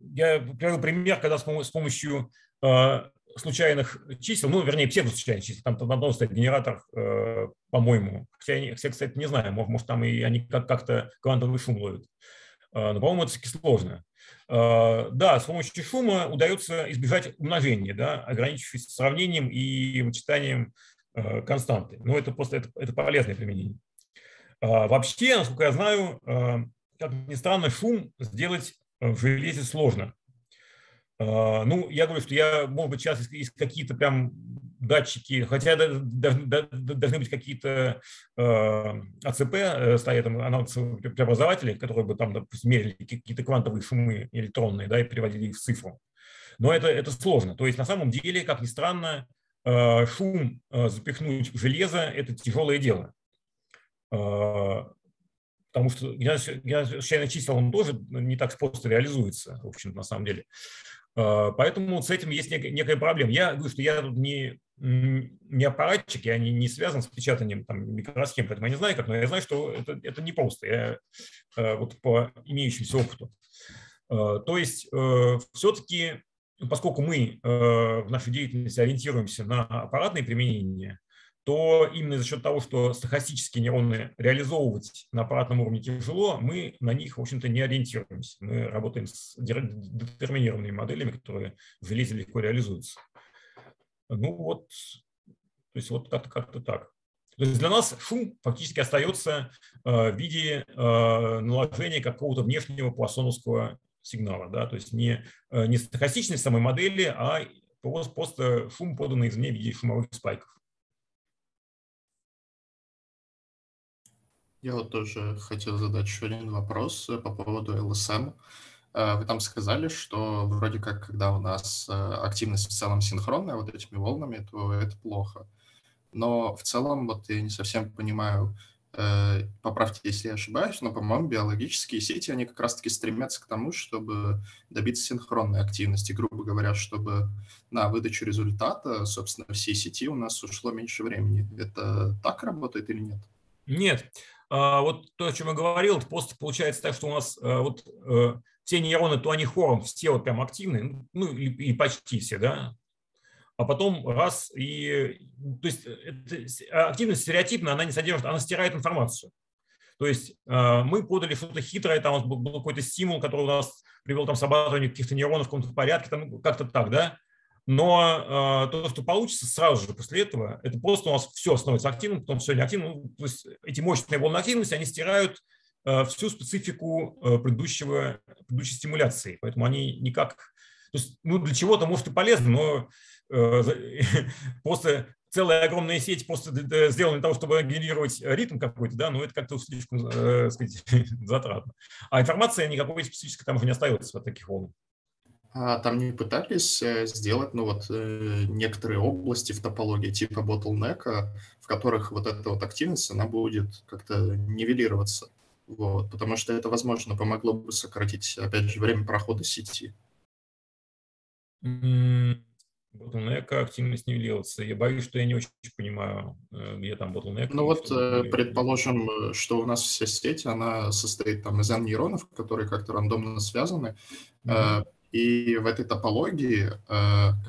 я привел пример, когда с, помощью э, случайных чисел, ну, вернее, псевдослучайных чисел, там на одном стоит генератор, э, по-моему, хотя, я, кстати, не знаю, может, может там и они как- как-то квантовый шум ловят. Э, но, по-моему, это все-таки сложно. Э, да, с помощью шума удается избежать умножения, да, ограничившись сравнением и вычитанием константы. Но это просто это, это полезное применение. Вообще, насколько я знаю, как ни странно, шум сделать в железе сложно. Ну, я говорю, что я, может быть, сейчас есть какие-то прям датчики, хотя должны быть какие-то э, АЦП, э, стоят там аналоговые преобразователи, которые бы там, допустим, мерили какие-то квантовые шумы электронные, да, и переводили их в цифру. Но это, это сложно. То есть на самом деле, как ни странно, э, шум запихнуть в железо – это тяжелое дело. Потому что генеральный чисел, он тоже не так просто реализуется, в общем на самом деле. Поэтому с этим есть некая проблема. Я говорю, что я тут не не аппаратчик, я не, не связан с печатанием там, микросхем, поэтому я не знаю как, но я знаю, что это, это не просто, я э, вот по имеющемуся опыту. Э, то есть э, все-таки, поскольку мы в нашей деятельности ориентируемся на аппаратные применения, то именно за счет того, что стохастические нейроны реализовывать на аппаратном уровне тяжело, мы на них, в общем-то, не ориентируемся. Мы работаем с детерминированными моделями, которые в железе легко реализуются. Ну вот, то есть вот как-то как так. То есть для нас шум фактически остается э, в виде э, наложения какого-то внешнего пуассоновского сигнала. Да? То есть не, э, не стохастичность самой модели, а просто шум, поданный извне в виде шумовых спайков. Я вот тоже хотел задать еще один вопрос по поводу LSM. Э, вы там сказали, что вроде как, когда у нас э, активность в целом синхронная вот этими волнами, то это плохо. Но в целом, вот я не совсем понимаю, э, поправьте, если я ошибаюсь, но, по-моему, биологические сети, они как раз-таки стремятся к тому, чтобы добиться синхронной активности, грубо говоря, чтобы на выдачу результата, собственно, всей сети у нас ушло меньше времени. Это так работает или нет? Нет. А, вот то, о чем я говорил, просто получается так, что у нас вот все нейроны, то они хором все вот прям активны, ну и, и почти все, да, а потом раз и, то есть это, активность стереотипная, она не содержит, она стирает информацию. То есть э, мы подали что-то хитрое, там был, какой-то стимул, который у нас привел там срабатывание каких-то нейронов в каком-то порядке, там как-то так, да. Но э, то, что получится сразу же после этого, это просто у нас все становится активным, потом все неактивным. Ну, то есть эти мощные волны активности, они стирают Э, всю специфику э, предыдущего, предыдущей стимуляции. Поэтому они никак... То есть, ну, для чего-то, может, и полезно, но э, просто целая огромная сеть просто сделана для того, чтобы генерировать ритм какой-то, да, но это как-то слишком, э, сказать, затратно. А информация никакой специфической там уже не остается от таких волн. А там не пытались сделать, ну вот, некоторые области в топологии типа bottleneck, в которых вот эта вот активность, она будет как-то нивелироваться? Вот, потому что это, возможно, помогло бы сократить, опять же, время прохода сети. Bottleneck активность нивелироваться. Я боюсь, что я не очень понимаю, э, где там bottleneck. Ну вот, э, предположим, э, что у нас вся сеть, она состоит там из N-нейронов, которые как-то рандомно связаны. Mm-hmm. И в этой топологии,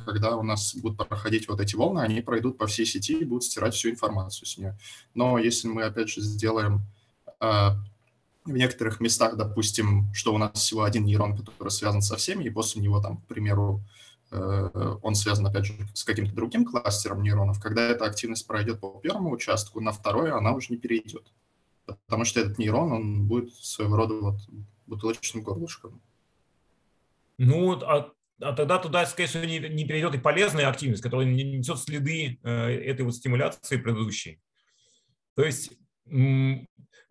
когда у нас будут проходить вот эти волны, они пройдут по всей сети и будут стирать всю информацию с нее. Но если мы, опять же, сделаем в некоторых местах, допустим, что у нас всего один нейрон, который связан со всеми, и после него, там, к примеру, он связан, опять же, с каким-то другим кластером нейронов, когда эта активность пройдет по первому участку, на второй она уже не перейдет. Потому что этот нейрон, он будет своего рода вот бутылочным горлышком. Ну, а, а тогда туда, скорее всего, не, не перейдет и полезная активность, которая несет следы э, этой вот стимуляции предыдущей. То есть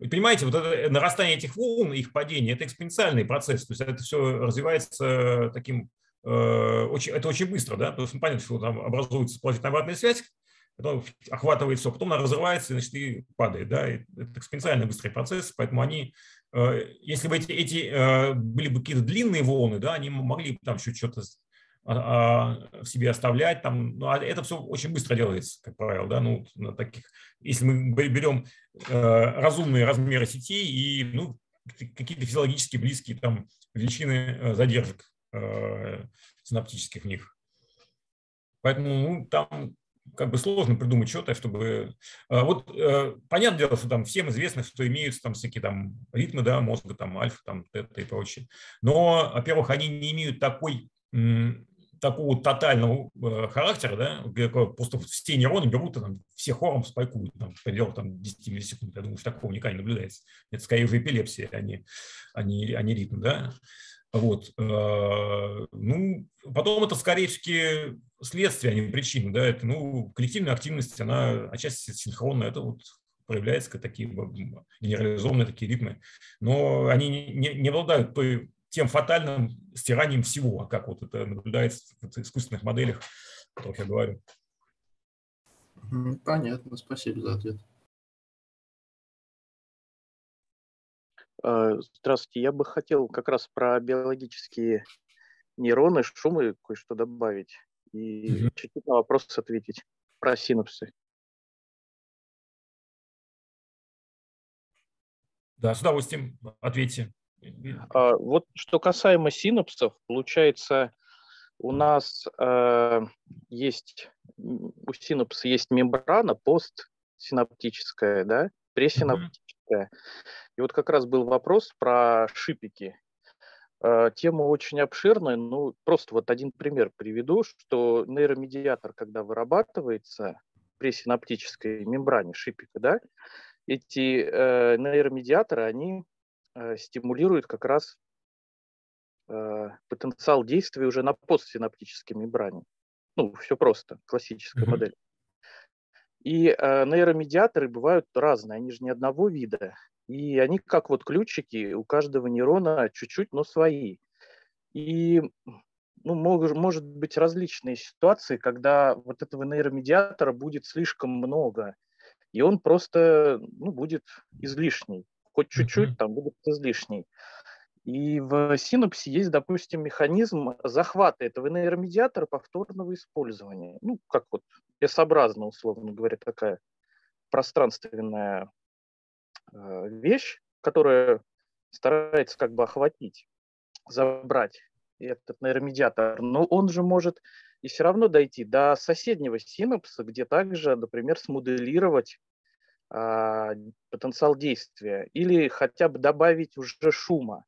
понимаете, вот это нарастание этих волн, их падение, это экспоненциальный процесс. То есть это все развивается таким очень, это очень быстро, да, потому что понятно, что там образуется положительная обратная связь, потом охватывает все, потом она разрывается, значит, и падает, да, это экспоненциально быстрый процесс, поэтому они, если бы эти, эти были бы какие-то длинные волны, да, они могли бы там еще что-то а, а, в себе оставлять. Там, ну, а это все очень быстро делается, как правило. Да? Ну, на таких, если мы берем э, разумные размеры сетей и ну, какие-то физиологически близкие там, величины э, задержек э, синаптических в них. Поэтому ну, там как бы сложно придумать что-то, чтобы... Вот понятное дело, что там всем известно, что имеются там всякие там ритмы да, мозга, там альфа, там тета и прочее. Но, во-первых, они не имеют такой такого тотального э, характера, да, где просто все нейроны берут и там, все хором спайкуют там, в пределах там, 10 миллисекунд. Я думаю, что такого никогда не наблюдается. Это скорее уже эпилепсия, а не, а не, а не ритм. Да? Вот. Э, ну, потом это, скорее всего, следствие, а не причина. Да? Это, ну, коллективная активность, она отчасти синхронная. Это вот проявляется как такие генерализованные такие ритмы. Но они не, не, не обладают той тем фатальным стиранием всего, как вот это наблюдается в искусственных моделях, о которых я говорю. Понятно, спасибо за ответ. Здравствуйте, я бы хотел как раз про биологические нейроны, шумы кое-что добавить и угу. чуть-чуть на вопрос ответить про синапсы. Да, с удовольствием ответьте. А, вот что касаемо синапсов, получается, у нас э, есть у синапса есть мембрана постсинаптическая, да, пресинаптическая. Mm-hmm. И вот как раз был вопрос про шипики. Э, тема очень обширная, ну просто вот один пример приведу, что нейромедиатор, когда вырабатывается при синаптической мембране шипика, да, эти э, нейромедиаторы, они Э, стимулирует как раз э, потенциал действия уже на постсинаптической мембране. Ну, все просто, классическая mm-hmm. модель. И э, нейромедиаторы бывают разные, они же не одного вида. И они как вот ключики, у каждого нейрона чуть-чуть, но свои. И ну, мог, может быть различные ситуации, когда вот этого нейромедиатора будет слишком много, и он просто ну, будет излишний хоть чуть-чуть, там будет излишний. И в синапсе есть, допустим, механизм захвата этого нейромедиатора повторного использования. Ну, как вот S-образно, условно говоря, такая пространственная э, вещь, которая старается как бы охватить, забрать этот нейромедиатор. Но он же может и все равно дойти до соседнего синапса, где также, например, смоделировать а, потенциал действия или хотя бы добавить уже шума.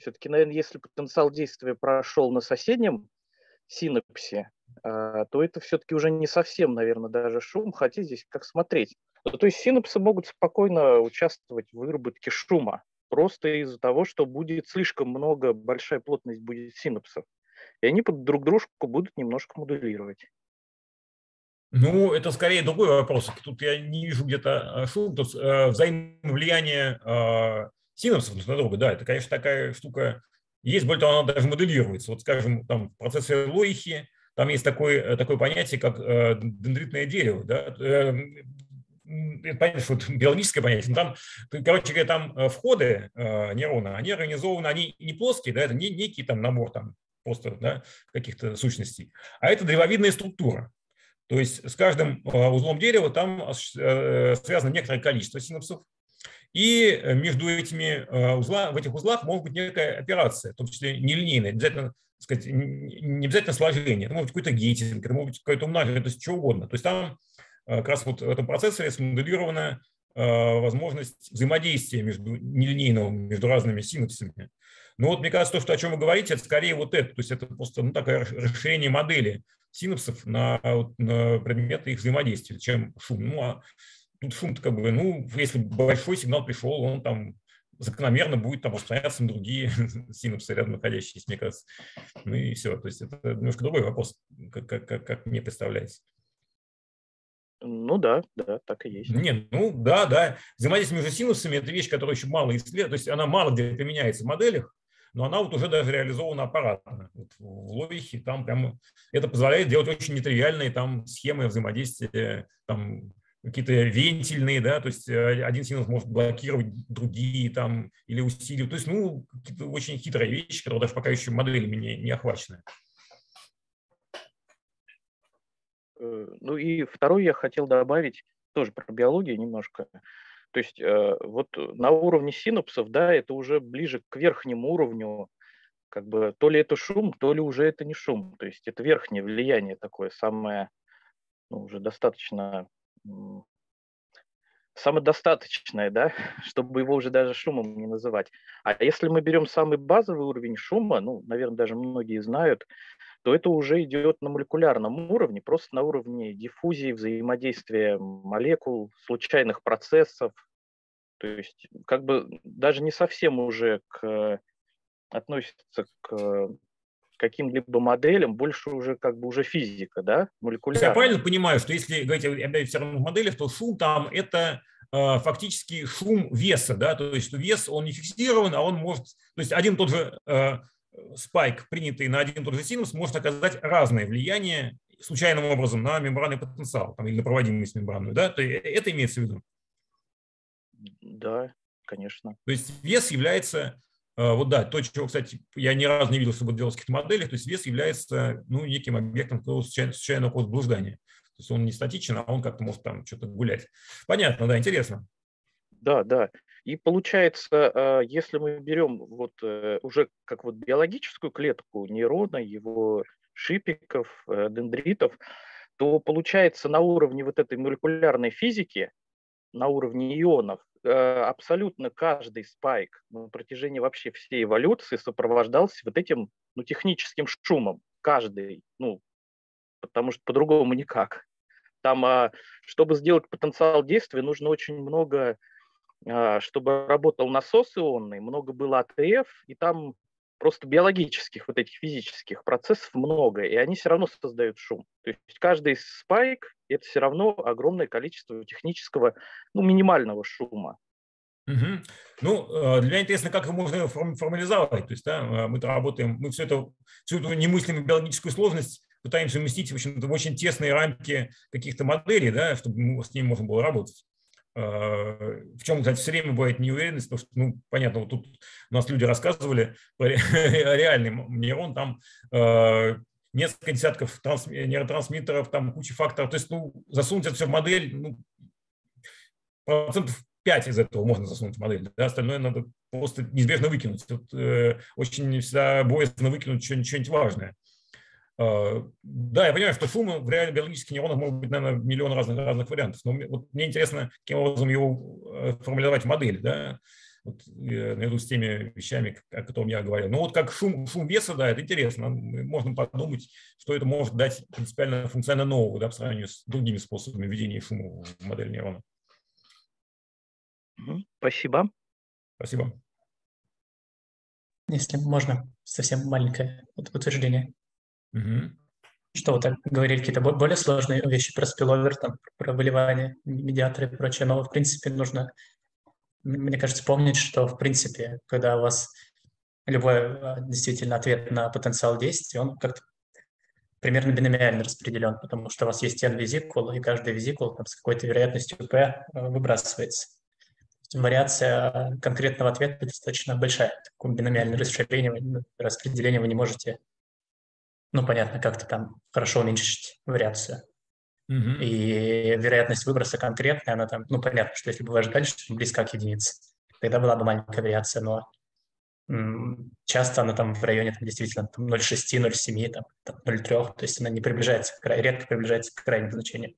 Все-таки, наверное, если потенциал действия прошел на соседнем синапсе, то это все-таки уже не совсем, наверное, даже шум, хотя здесь как смотреть. Ну, то есть синапсы могут спокойно участвовать в выработке шума, просто из-за того, что будет слишком много, большая плотность будет синапсов. И они под друг дружку будут немножко модулировать. Ну, это скорее другой вопрос. Тут я не вижу где-то э, шум. Тут э, взаимовлияние синапсов друг на друга, да, это, конечно, такая штука есть, более того, она даже моделируется. Вот, скажем, там в процессе Лоихи там есть такое, э, такое понятие, как э, дендритное дерево. Да? Это понятно, что это биологическое понятие, но там, короче говоря, там входы э, нейрона, они организованы, они не плоские, да, это не некий там набор там просто да, каких-то сущностей, а это древовидная структура. То есть с каждым узлом дерева там связано некоторое количество синапсов, и между этими узлами, в этих узлах может быть некая операция, в том числе нелинейная, обязательно, сказать, не обязательно сложение, это может быть какой-то гейтинг, это может быть какое-то умножение, то есть что угодно. То есть там а, как раз вот в этом процессоре смоделирована возможность взаимодействия между нелинейного, между разными синапсами. Но вот мне кажется, то, что, о чем вы говорите, это скорее вот это, то есть это просто ну, такое расширение модели синапсов на, на предметы их взаимодействия, чем шум. Ну, а тут шум как бы, ну, если большой сигнал пришел, он там закономерно будет там распространяться на другие синапсы рядом находящиеся, мне кажется. Ну и все. То есть это немножко другой вопрос, как, как, как, как мне представляется. Ну да, да, так и есть. Нет, ну да, да. Взаимодействие между синусами – это вещь, которая еще мало исследуется, то есть она мало где применяется в моделях, но она вот уже даже реализована аппаратно. Вот в логике там прямо это позволяет делать очень нетривиальные там схемы взаимодействия, там какие-то вентильные, да, то есть э, один синус может блокировать другие там или усиливать. То есть, ну, какие-то очень хитрые вещи, которые даже пока еще моделями не, не охвачены. Э, ну и второй я хотел добавить тоже про биологию немножко. То есть э, вот на уровне синапсов, да, это уже ближе к верхнему уровню, как бы то ли это шум, то ли уже это не шум. То есть это верхнее влияние такое, самое, ну, уже достаточно, самодостаточное, да, чтобы его уже даже шумом не называть. А если мы берем самый базовый уровень шума, ну, наверное, даже многие знают, то это уже идет на молекулярном уровне, просто на уровне диффузии, взаимодействия молекул, случайных процессов. То есть как бы даже не совсем уже к, относится к каким-либо моделям, больше уже как бы уже физика, да, молекулярная. Я правильно понимаю, что если говорить о все равно моделях, то шум там это э, фактически шум веса, да, то есть вес, он не фиксирован, а он может, то есть один тот же э, спайк, принятый на один и тот же синус, может оказать разное влияние случайным образом на мембранный потенциал там, или на проводимость мембранную. Да? То есть это имеется в виду? Да, конечно. То есть вес является, вот да, то, чего, кстати, я ни разу не видел, в каких-то моделях, то есть вес является ну, неким объектом случайного, случайного блуждания. То есть он не статичен, а он как-то может там что-то гулять. Понятно, да, интересно. Да, да. И получается, а, если мы берем вот э, уже как вот биологическую клетку нейрона, его шипиков, э, дендритов, то получается на уровне вот этой молекулярной физики, на уровне ионов, э, абсолютно каждый спайк на протяжении вообще всей эволюции сопровождался вот этим ну, техническим шумом. Каждый, ну, потому что по-другому никак. Там, а, чтобы сделать потенциал действия, нужно очень много а, чтобы работал насос ионный, много было АТФ, и там просто биологических, вот этих физических процессов много, и они все равно создают шум. То есть каждый спайк – это все равно огромное количество технического, ну, минимального шума. Угу. Ну, э, для меня интересно, как его можно формализовать. То есть, да, э, мы работаем, мы все это, всю эту немыслимую биологическую сложность пытаемся уместить в, общем в очень тесные рамки каких-то моделей, да, чтобы с ними можно было работать. Э, в чем, кстати, все время бывает неуверенность, потому что, ну, понятно, вот тут у нас люди рассказывали про реальный нейрон, там э, несколько десятков транс, нейротрансмиттеров, там куча факторов. То есть, ну, засунуть это все в модель, ну, процентов 5 из этого можно засунуть в модель, да, остальное надо просто неизбежно выкинуть. Тут э, очень всегда боязно выкинуть что-нибудь важное. А, да, я понимаю, что шум в реально биологических нейронах может быть, наверное, миллион разных, разных вариантов. Но вот мне интересно, каким образом его э, формулировать в модели, да, вот, э, наряду с теми вещами, о которых я говорил. Ну вот как шум, шум веса, да, это интересно. Можно подумать, что это может дать принципиально функционально нового, да, по сравнению с другими способами введения шума в модель нейрона. Спасибо. Спасибо. Если можно, совсем маленькое утверждение. Что вы так говорили, какие-то более сложные вещи про спиловер, там, про выливание, медиаторы и прочее, но, в принципе, нужно, мне кажется, помнить, что, в принципе, когда у вас любой а, действительно ответ на потенциал действия, он как-то примерно биномиально распределен, потому что у вас есть n визикул, и каждый визикул там, с какой-то вероятностью p а, выбрасывается. Вариация конкретного ответа достаточно большая. Такое биномиальное расширение, распределение вы не можете ну, понятно, как-то там хорошо уменьшить вариацию. Mm-hmm. И вероятность выброса конкретная, она там, ну, понятно, что если бы вы ожидали, что близка к единице, тогда была бы маленькая вариация, но часто она там в районе там, действительно там, 0,6, 0,7, там, там, 0,3, то есть она не приближается, к, редко приближается к крайним значениям.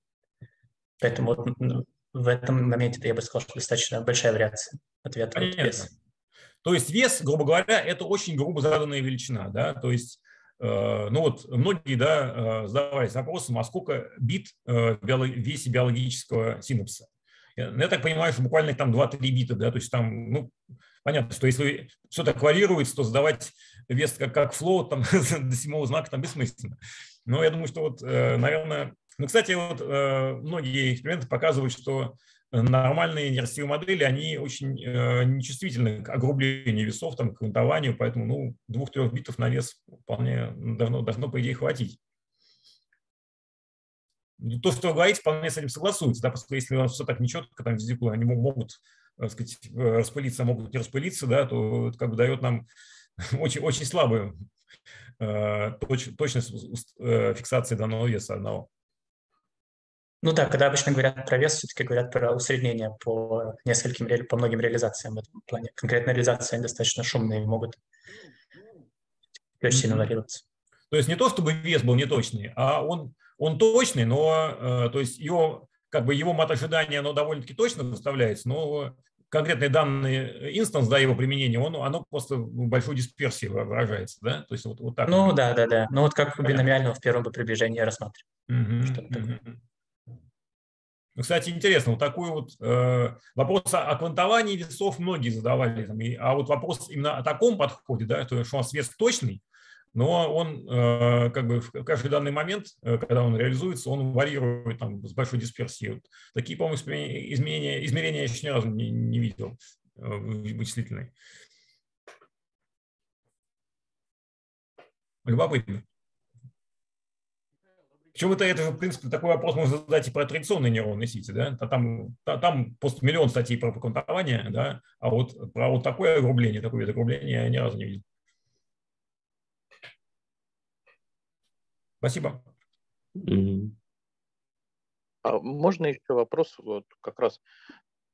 Поэтому вот, ну, в этом моменте я бы сказал, что достаточно большая вариация ответа. Понятно. Вес. То есть вес, грубо говоря, это очень грубо заданная величина, да, то есть ну вот многие да, э, задавались вопросом, а сколько бит э, в весе биологического синапса? Ну, я так понимаю, что буквально там 2-3 бита, да, то есть там, ну, понятно, что если все так варьируется, то задавать вес как, как флоу там, до седьмого знака там бессмысленно. Но я думаю, что вот, наверное, Ну, кстати, вот э, многие эксперименты показывают, что нормальные нейросетевые модели, они очень э, нечувствительны к огрублению весов, там, к квантованию, поэтому ну, двух-трех битов на вес вполне должно, должно, по идее, хватить. То, что вы говорите, вполне с этим согласуется, да, поскольку если у нас все так нечетко, там везде они могут так сказать, распылиться, могут не распылиться, да, то это как бы дает нам очень, очень слабую э, точ, точность э, фиксации данного веса одного. Ну да, когда обычно говорят про вес, все-таки говорят про усреднение по нескольким, по многим реализациям в этом плане. Конкретно реализации достаточно шумные, могут очень сильно варьироваться. То есть не то, чтобы вес был неточный, а он, он точный, но э, то есть его, как бы его мат ожидания, оно довольно-таки точно выставляется, но конкретные данные инстанс, да, его применения, он, оно просто в большой дисперсии выражается, да? То есть вот, вот так. Ну да, да, да. Ну вот как биномиального в первом бы приближении рассматриваем. Угу, ну, кстати, интересно, вот такой вот э, вопрос о, о квантовании весов многие задавали, там, и, а вот вопрос именно о таком подходе, да, то, что у нас вес точный, но он э, как бы в каждый данный момент, э, когда он реализуется, он варьирует там, с большой дисперсией. Вот такие, по-моему, изменения, измерения я еще ни разу не, не видел э, вычислительные. Любопытно. Причем это, это же, в принципе, такой вопрос можно задать и про традиционные нейронные сети, да, там, там просто миллион статей про квантование, да, а вот про вот такое огрубление, такое вид огрубления я ни разу не видел. Спасибо. А можно еще вопрос, вот как раз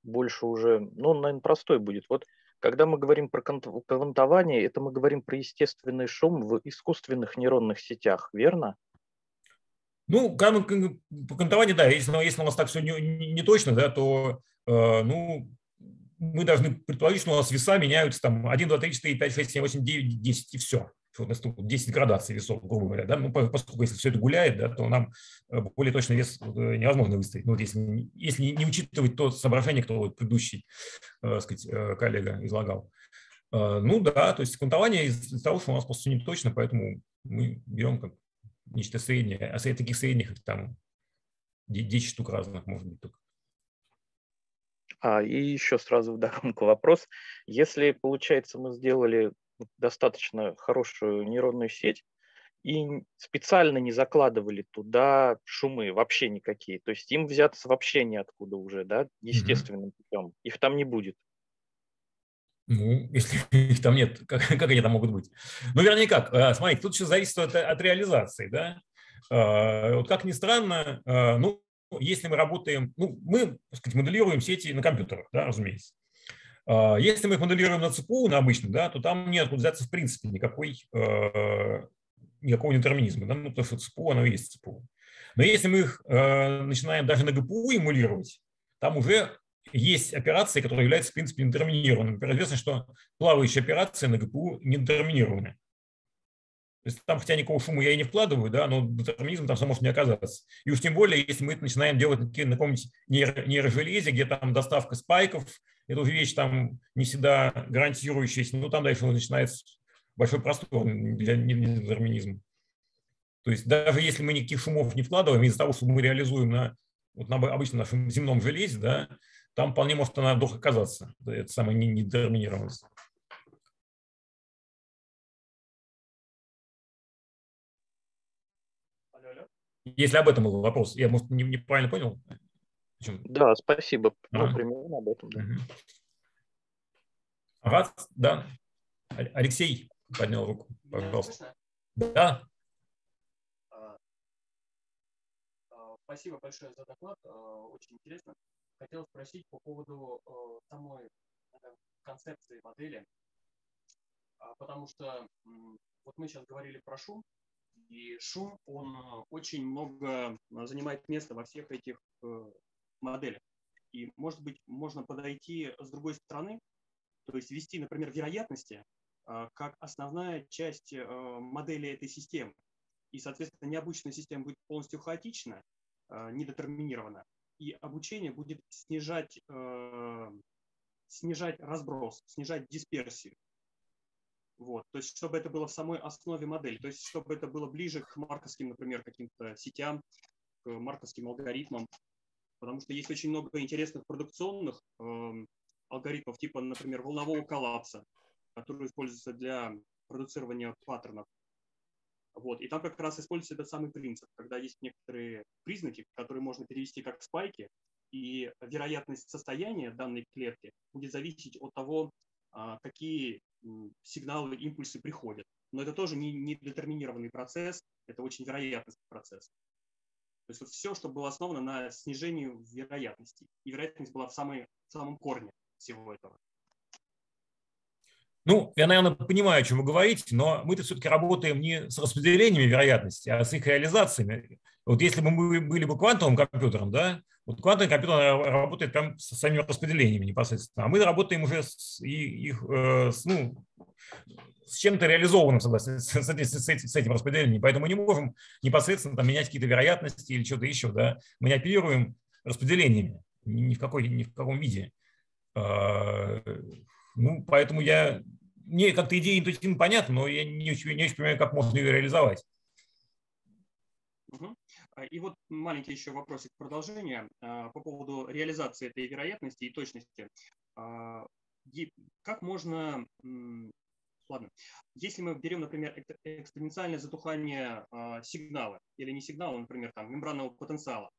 больше уже, ну, он, наверное, простой будет. Вот когда мы говорим про квантование, это мы говорим про естественный шум в искусственных нейронных сетях, верно? Ну, по кантованию, да, если, если у нас так все не, не, точно, да, то э, ну, мы должны предположить, что у нас веса меняются там 1, 2, 3, 4, 5, 6, 7, 8, 9, 10 и все. У нас 10 градаций весов, грубо говоря. Да? Ну, поскольку если все это гуляет, да, то нам э, более точный вес э, невозможно выставить. Ну, вот если, если не учитывать то соображение, кто вот предыдущий э, сказать, э, коллега излагал. Э, ну да, то есть квантование из, из того, что у нас просто не точно, поэтому мы берем как нечто среднее, а среди таких средних там 10 штук разных может быть только. А, и еще сразу в догонку вопрос. Если, получается, мы сделали достаточно хорошую нейронную сеть и специально не закладывали туда шумы вообще никакие, то есть им взяться вообще неоткуда уже, да, естественным mm-hmm. путем, их там не будет. Ну, если их там нет, как, как они там могут быть? Ну, вернее, как? А, смотрите, тут все зависит от, от реализации, да? А, вот как ни странно, а, ну, если мы работаем, ну, мы, так сказать, моделируем сети на компьютерах, да, разумеется. Если мы их моделируем на ЦПУ, на обычном, да, то там нет откуда взяться в принципе никакой, никакого детерминизма, да, ну, потому что ЦПУ, оно и есть ЦПУ. Но если мы их начинаем даже на ГПУ эмулировать, там уже есть операции, которые являются, в принципе, нетерминированными. Известно, что плавающие операции на ГПУ не детерминированы. То есть там, хотя никакого шума я и не вкладываю, да, но детерминизм там может не оказаться. И уж тем более, если мы начинаем делать на каком-нибудь нейро, нейрожелезе, где там доставка спайков, это уже вещь там не всегда гарантирующаяся, ну там дальше начинается большой простор для недетерминизма. То есть даже если мы никаких шумов не вкладываем, из-за того, что мы реализуем на, вот на обычном нашем земном железе, да, там вполне может она вдруг оказаться. Это самая недетерминированность. Если об этом был вопрос, я, может, неправильно понял? Почему? Да, спасибо. Ну, а. примерно об этом. Да. Угу. Ага, да. Алексей поднял руку, пожалуйста. Да. А, а, спасибо большое за доклад, очень интересно хотел спросить по поводу э, самой э, концепции модели, а, потому что э, вот мы сейчас говорили про шум, и шум, он э, очень много э, занимает места во всех этих э, моделях. И, может быть, можно подойти с другой стороны, то есть ввести, например, вероятности э, как основная часть э, модели этой системы. И, соответственно, необычная система будет полностью хаотична, э, недетерминирована, и обучение будет снижать, э, снижать разброс, снижать дисперсию. Вот, то есть, чтобы это было в самой основе модели, то есть, чтобы это было ближе к марковским, например, каким-то сетям, к марковским алгоритмам, потому что есть очень много интересных продукционных э, алгоритмов, типа, например, волнового коллапса, который используется для продуцирования паттернов. Вот. И там как раз используется этот самый принцип, когда есть некоторые признаки, которые можно перевести как спайки, и вероятность состояния данной клетки будет зависеть от того, а, какие сигналы, импульсы приходят. Но это тоже не, не детерминированный процесс, это очень вероятностный процесс. То есть вот все, что было основано на снижении вероятности. И вероятность была в, самой, в самом корне всего этого. Ну, я, наверное, понимаю, о чем вы говорите, но мы-то все-таки работаем не с распределениями вероятности, а с их реализациями. Вот если бы мы были бы квантовым компьютером, да, вот квантовый компьютер работает прям с самими распределениями непосредственно, а мы работаем уже с их, э, с, ну, с чем-то реализованным, согласно, с, с, с, с этим распределением. Поэтому мы не можем непосредственно там, менять какие-то вероятности или что-то еще. Да? Мы не оперируем распределениями ни в, какой, ни в каком виде. А, ну, поэтому я мне как-то идея интуитивно понятна, но я не очень, не очень понимаю, как можно ее реализовать. И вот маленький еще вопросик продолжения а, по поводу реализации этой вероятности и точности. А, как можно, ладно, если мы берем, например, экспоненциальное затухание сигнала или не сигнала, например, там, мембранного потенциала,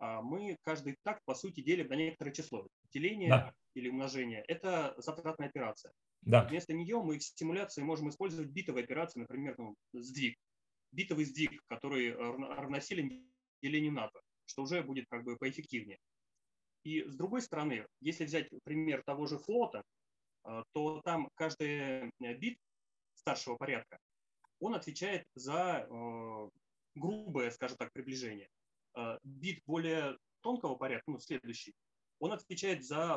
мы каждый такт, по сути, делим на некоторое число. Деление да. или умножение – это затратная операция. Да. Вместо нее мы в симуляции можем использовать битовые операции, например, ну, сдвиг. Битовый сдвиг, который равносилен делению НАТО, что уже будет как бы поэффективнее. И с другой стороны, если взять пример того же флота, э, то там каждый э, бит старшего порядка, он отвечает за э, грубое, скажем так, приближение. Бит более тонкого порядка, ну, следующий, он отвечает за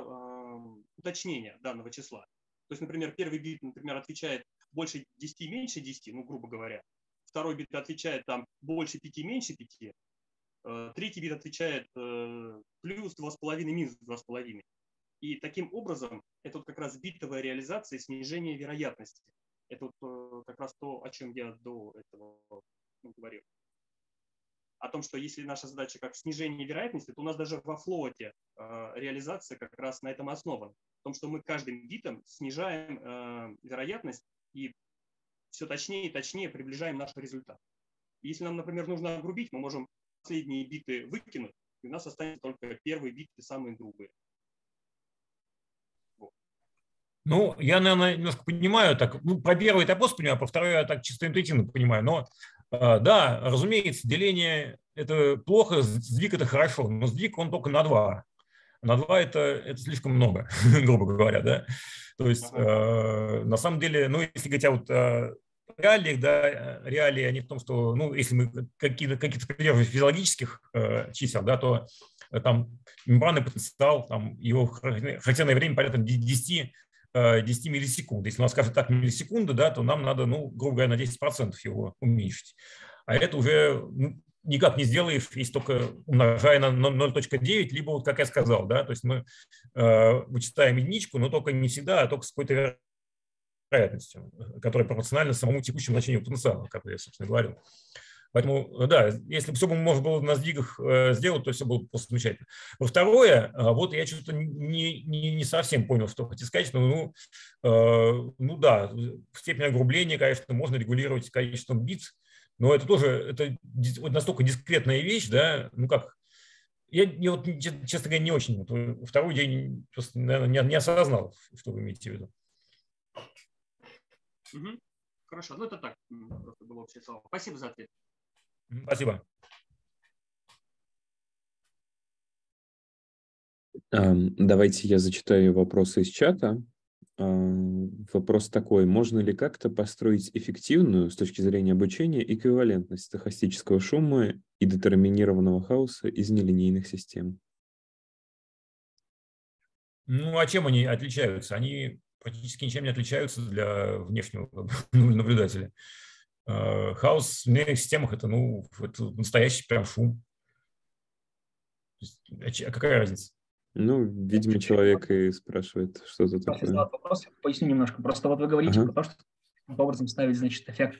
уточнение данного числа. То есть, например, первый бит, например, отвечает больше 10, меньше 10, ну, грубо говоря. Второй бит отвечает там больше 5, меньше 5. Э, третий бит отвечает э, плюс 2,5, минус 2,5. И таким образом это вот как раз битовая реализация и снижение вероятности. Это вот э, как раз то, о чем я до этого ну, говорил. О том, что если наша задача как снижение вероятности, то у нас даже во флоте реализация как раз на этом основана в том, что мы каждым битом снижаем э, вероятность и все точнее и точнее приближаем наш результат. Если нам, например, нужно огрубить, мы можем последние биты выкинуть, и у нас останется только первые биты, самые грубые. Ну, я, наверное, немножко понимаю, так, ну, про первый я просто понимаю, про второй я так чисто интуитивно понимаю, но э, да, разумеется, деление – это плохо, сдвиг – это хорошо, но сдвиг он только на два на 2 это, это слишком много, грубо говоря, да. То есть э, на самом деле, ну, если говорить о вот э, реалиях, да, реалии, они в том, что, ну, если мы какие-то какие придерживаемся физиологических э, чисел, да, то там мембранный потенциал, там его характерное время порядка 10 10 миллисекунд. Если у нас, скажем так, миллисекунды, да, то нам надо, ну, грубо говоря, на 10% его уменьшить. А это уже ну, никак не сделаешь, если только умножая на 0.9, либо, вот как я сказал, да, то есть мы э, вычитаем единичку, но только не всегда, а только с какой-то вероятностью, которая пропорциональна самому текущему значению потенциала, как я, собственно, говорил. Поэтому, да, если бы все можно было на сдвигах э, сделать, то все было просто замечательно. Во второе, э, вот я что-то не, не, не совсем понял, что хотите сказать, но ну, э, ну да, степень огрубления, конечно, можно регулировать количеством бит, но это тоже это настолько дискретная вещь, да, ну как, я, я вот, честно говоря, не очень, вот, второй день просто, наверное, не, не осознал, что вы имеете в виду. Хорошо, ну это так, просто было общее слово. Спасибо за ответ. Спасибо. Давайте я зачитаю вопросы из чата. А, вопрос такой, можно ли как-то построить эффективную с точки зрения обучения эквивалентность стохастического шума и детерминированного хаоса из нелинейных систем? Ну, а чем они отличаются? Они практически ничем не отличаются для внешнего наблюдателя. А, хаос в нелинейных системах – это, ну, это настоящий прям шум. А, а какая разница? Ну, видимо, человек и спрашивает что-то такое. вопрос, поясню немножко. Просто вот вы говорите ага. про то, что образом ставить, значит, эффект э,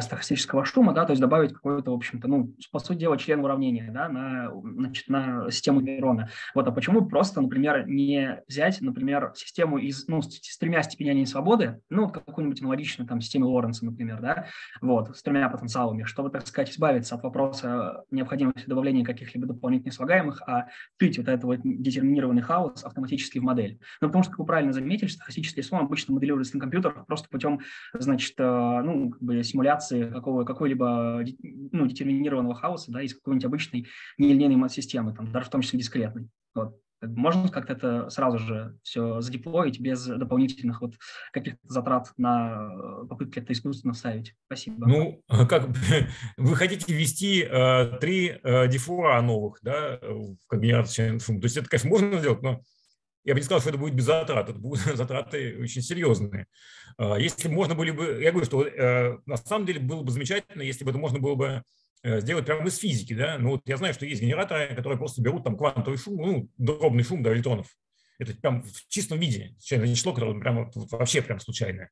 стохастического шума, да, то есть добавить какой-то, в общем-то, ну, по сути дела, член уравнения, да, на, значит, на систему нейрона. Вот, а почему просто, например, не взять, например, систему из, ну, с, с тремя степенями свободы, ну, какую-нибудь аналогичную там системе Лоренса, например, да, вот, с тремя потенциалами, чтобы, так сказать, избавиться от вопроса необходимости добавления каких-либо дополнительных слагаемых, а вшить вот этот вот детерминированный хаос автоматически в модель. Ну, потому что, как вы правильно заметили, стохастический слом обычно моделируется на компьютерах просто путем, значит, э, ну, как бы симуляции какого, какой-либо ну, детерминированного хаоса, да, из какой-нибудь обычной нелинейной системы, там, даже в том числе дискретной. Вот. Можно как-то это сразу же все задеплоить без дополнительных вот каких-то затрат на э, попытки это искусственно вставить? Спасибо. Ну, как вы хотите ввести э, три э, дефора новых, да, в когенерацию шум. То есть это, конечно, можно сделать, но я бы не сказал, что это будет без затрат, это будут затраты очень серьезные. Э, если можно было бы, я говорю, что э, на самом деле было бы замечательно, если бы это можно было бы Э, сделать прямо из физики, да, ну вот я знаю, что есть генераторы, которые просто берут там квантовый шум, ну, дробный шум до электронов. Это прям в чистом виде, случайное число, которое прямо, вообще прям случайное.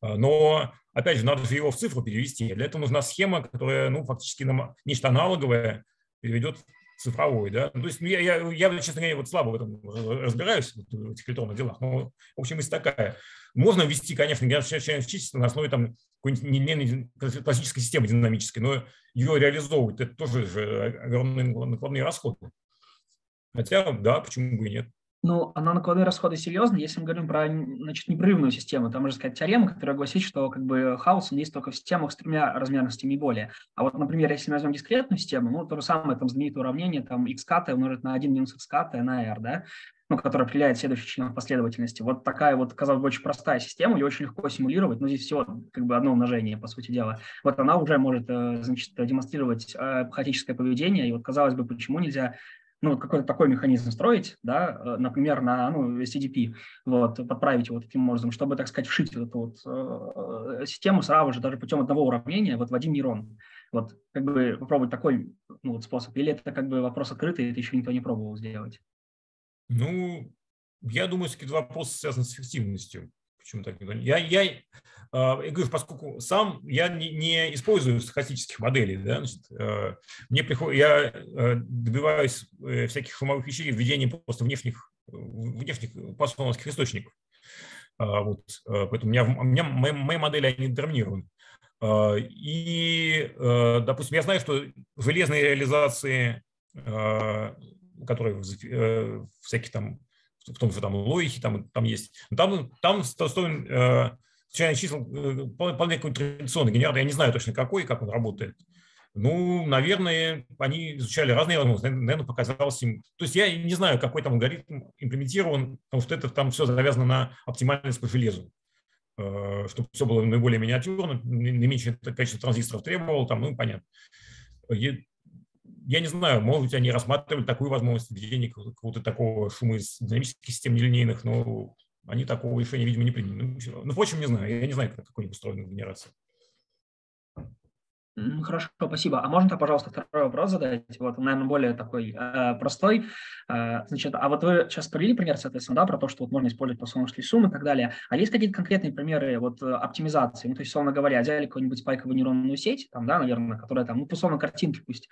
А, но, опять же, надо же его в цифру перевести. Для этого нужна схема, которая, ну, фактически нам нечто аналоговое переведет цифровой, да. Ну, то есть ну, я, я, я, честно говоря, вот слабо в этом разбираюсь, в этих электронных делах, но, в общем, мысль такая. Можно ввести, конечно, генеративное числа на основе там какой-нибудь классической системы динамической, но ее реализовывать, это тоже же огромные накладные расходы. Хотя, да, почему бы и нет. Ну, а на накладные расходы серьезно, если мы говорим про значит, непрерывную систему, там можно сказать теорема, которая гласит, что как бы хаос он есть только в системах с тремя размерностями и более. А вот, например, если мы возьмем дискретную систему, ну, то же самое, там, знаменитое уравнение, там, x умножить на 1 минус x на r, да, ну, которая определяет следующий член последовательности. Вот такая вот, казалось бы, очень простая система, ее очень легко симулировать, но здесь всего как бы одно умножение, по сути дела. Вот она уже может, э, значит, демонстрировать э, хаотическое поведение, и вот, казалось бы, почему нельзя ну, какой-то такой механизм строить, да, э, например, на ну, CDP, вот, подправить его таким образом, чтобы, так сказать, вшить эту вот э, систему сразу же даже путем одного уравнения вот в один нейрон. Вот, как бы попробовать такой ну, вот способ. Или это как бы вопрос открытый, это еще никто не пробовал сделать? Ну, я думаю, это вопрос связан с эффективностью. Почему так? Я, я, я говорю, поскольку сам я не, не использую стохастических моделей, да, значит, э, мне приходит, я э, добиваюсь э, всяких шумовых вещей введением просто внешних, внешних посолновских источников. Вот, поэтому у меня, у меня мои, модели они детерминированы. И, допустим, я знаю, что железные реализации которые в всяких там, в том же там Лоихе, там, там есть. Там, там стоит э, случайные числа, э, вполне какой-то традиционный генератор, я не знаю точно какой, как он работает. Ну, наверное, они изучали разные возможности. Наверное, показалось им... То есть я не знаю, какой там алгоритм имплементирован, потому что это там все завязано на оптимальность по железу э, чтобы все было наиболее миниатюрно, наименьшее количество транзисторов требовал, там, ну, понятно я не знаю, может быть, они рассматривали такую возможность введения какого-то такого шума из динамических систем нелинейных, но они такого решения, видимо, не приняли. Ну, ну впрочем, не знаю, я не знаю, как какой-нибудь устроена генерация. Хорошо, спасибо. А можно, пожалуйста, второй вопрос задать? Вот, наверное, более такой э, простой. Э, значит, а вот вы сейчас привели пример, соответственно, да, про то, что вот можно использовать посолнечные суммы и так далее. А есть какие-то конкретные примеры вот оптимизации? Ну, то есть, условно говоря, взяли какую-нибудь спайковую нейронную сеть, там, да, наверное, которая там, ну, условно, картинки пусть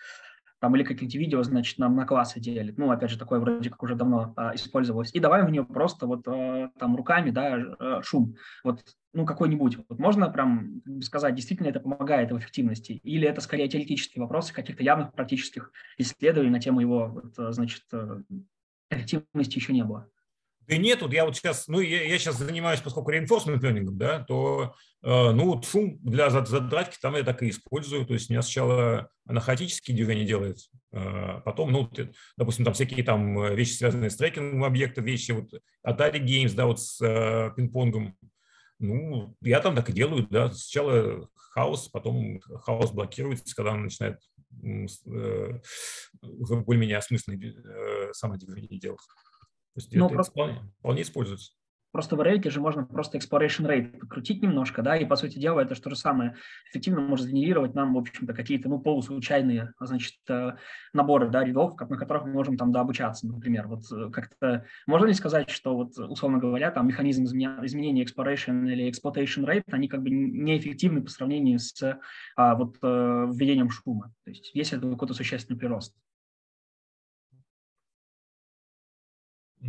там или какие-нибудь видео, значит, нам на классы делит. Ну, опять же, такое вроде как уже давно а, использовалось. И давай в нее просто вот а, там руками, да, а, шум. Вот, ну, какой-нибудь. Вот можно прям сказать, действительно это помогает в эффективности? Или это скорее теоретические вопросы каких-то явных практических исследований на тему его, вот, значит, э, эффективности еще не было? Да нет, вот я вот сейчас, ну, я, я сейчас занимаюсь, поскольку reinforcement learning, да, то, э, ну, вот шум для задатки там я так и использую. То есть у меня сначала она хаотические движения делает, э, потом, ну, допустим, там всякие там э, вещи, связанные с трекингом объекта, вещи, вот Atari Games, да, вот с э, пинг-понгом. Ну, я там так и делаю, да. Сначала хаос, потом хаос блокируется, когда он начинает э, более-менее осмысленные э, самодвижение делать. То есть ну, просто, вполне, вполне используется. Просто в рейте же можно просто exploration rate покрутить немножко, да, и, по сути дела, это что же самое эффективно может генерировать нам, в общем-то, какие-то, ну, полуслучайные, значит, э, наборы, да, рядов, на которых мы можем там, да, обучаться, например. Вот э, как-то можно ли сказать, что вот, условно говоря, там механизм изменения exploration или exploitation rate, они как бы неэффективны по сравнению с а, вот введением шума? То есть есть это какой-то существенный прирост?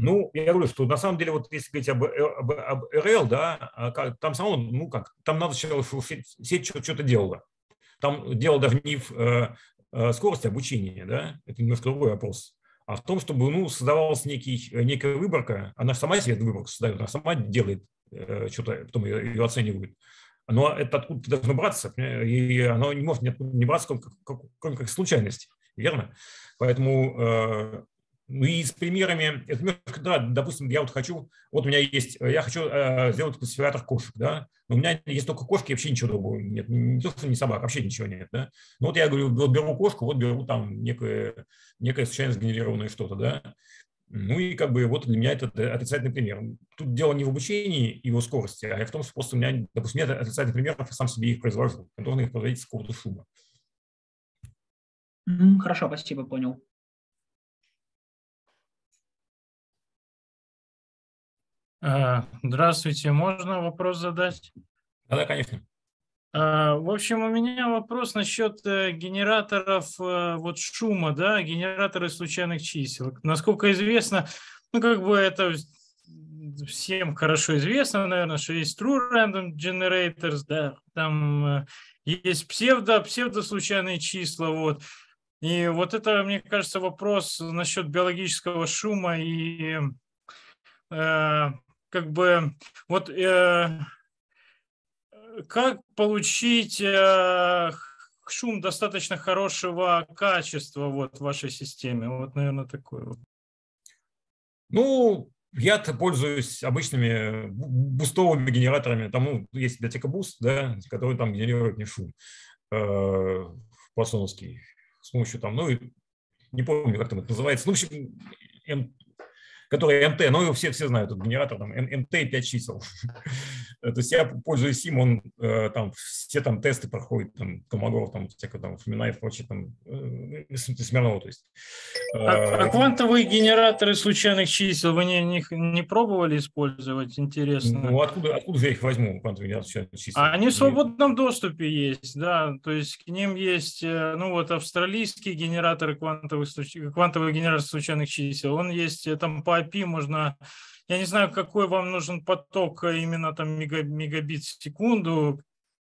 Ну, я говорю, что на самом деле, вот если говорить об, э, об, об RL, да, а там само, ну как, там надо сначала, чтобы сеть что-то делала. Там дело даже не в э, э, скорости обучения, да, это немножко другой вопрос, а в том, чтобы, ну, создавалась некий, некая выборка, она сама себе эту выборку создает, она сама делает что-то, потом ее, ее оценивают. Но это откуда-то должно браться, и оно не может не браться, кроме как, как, как случайности, верно? Поэтому ну и с примерами, да, допустим, я вот хочу, вот у меня есть, я хочу э, сделать классификатор кошек, да, но у меня есть только кошки, вообще ничего другого нет, не то, что не собак, вообще ничего нет, да. Ну вот я говорю, вот беру кошку, вот беру там некое, некое случайно сгенерированное что-то, да. Ну и как бы вот для меня это отрицательный пример. Тут дело не в обучении его скорости, а в том, что просто у меня, допустим, нет отрицательных примеров, я сам себе их произвожу, я должен их производить с какого-то шума. Хорошо, спасибо, понял. Здравствуйте, можно вопрос задать? Да, да, конечно. А, в общем, у меня вопрос насчет э, генераторов э, вот шума, да, генераторы случайных чисел. Насколько известно, ну, как бы это всем хорошо известно, наверное, что есть true random generators, да, там э, есть псевдо, псевдослучайные числа, вот. И вот это, мне кажется, вопрос насчет биологического шума и как бы вот э, как получить э, шум достаточно хорошего качества вот в вашей системе? Вот, наверное, такое вот. Ну, я пользуюсь обычными бустовыми генераторами. Там ну, есть библиотека Boost, да, который там генерирует мне шум э, с помощью там, ну, не помню, как там это называется. Ну, в общем, который МТ, ну, все, все знают этот генератор, там, МТ 5 чисел. То есть я пользуюсь им, он э, там все там тесты проходит, там, Комагор, там, всякое там, Фомина и прочее, там, э, Смирнова, то есть. А, а квантовые генераторы случайных чисел вы не, не, не пробовали использовать? Интересно. Ну, откуда, откуда я их возьму, квантовые генераторы случайных чисел? Они в свободном доступе есть, да, то есть к ним есть, ну, вот австралийские генераторы квантовых, квантовые генераторы случайных чисел, он есть там по API можно, я не знаю, какой вам нужен поток именно там мегабит в секунду,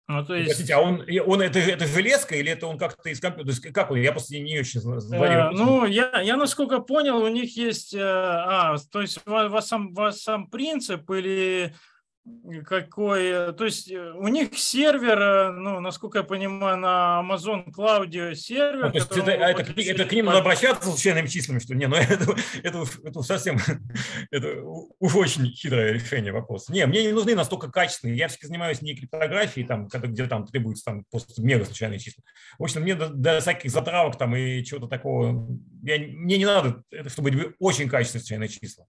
ну, то есть... Простите, а он, он это, это железка или это он как-то из компьютера? Как он? Я просто не очень знаю. Э, ну, я, я насколько понял, у них есть... Э, а, то есть у вас сам, у вас сам принцип или какой, э, то есть э, у них сервер, э, ну, насколько я понимаю, на Amazon Cloud сервер. А, то есть это, это, это, это к ним надо обращаться случайными числами, что не, ну это, это, это совсем, это уж очень хитрое решение вопроса. Не, мне не нужны настолько качественные, я все-таки занимаюсь не криптографией, там, когда, где там требуется там просто мега случайные числа. В общем, мне до, до всяких затравок там и чего-то такого, я, мне не надо, чтобы были очень качественные случайные числа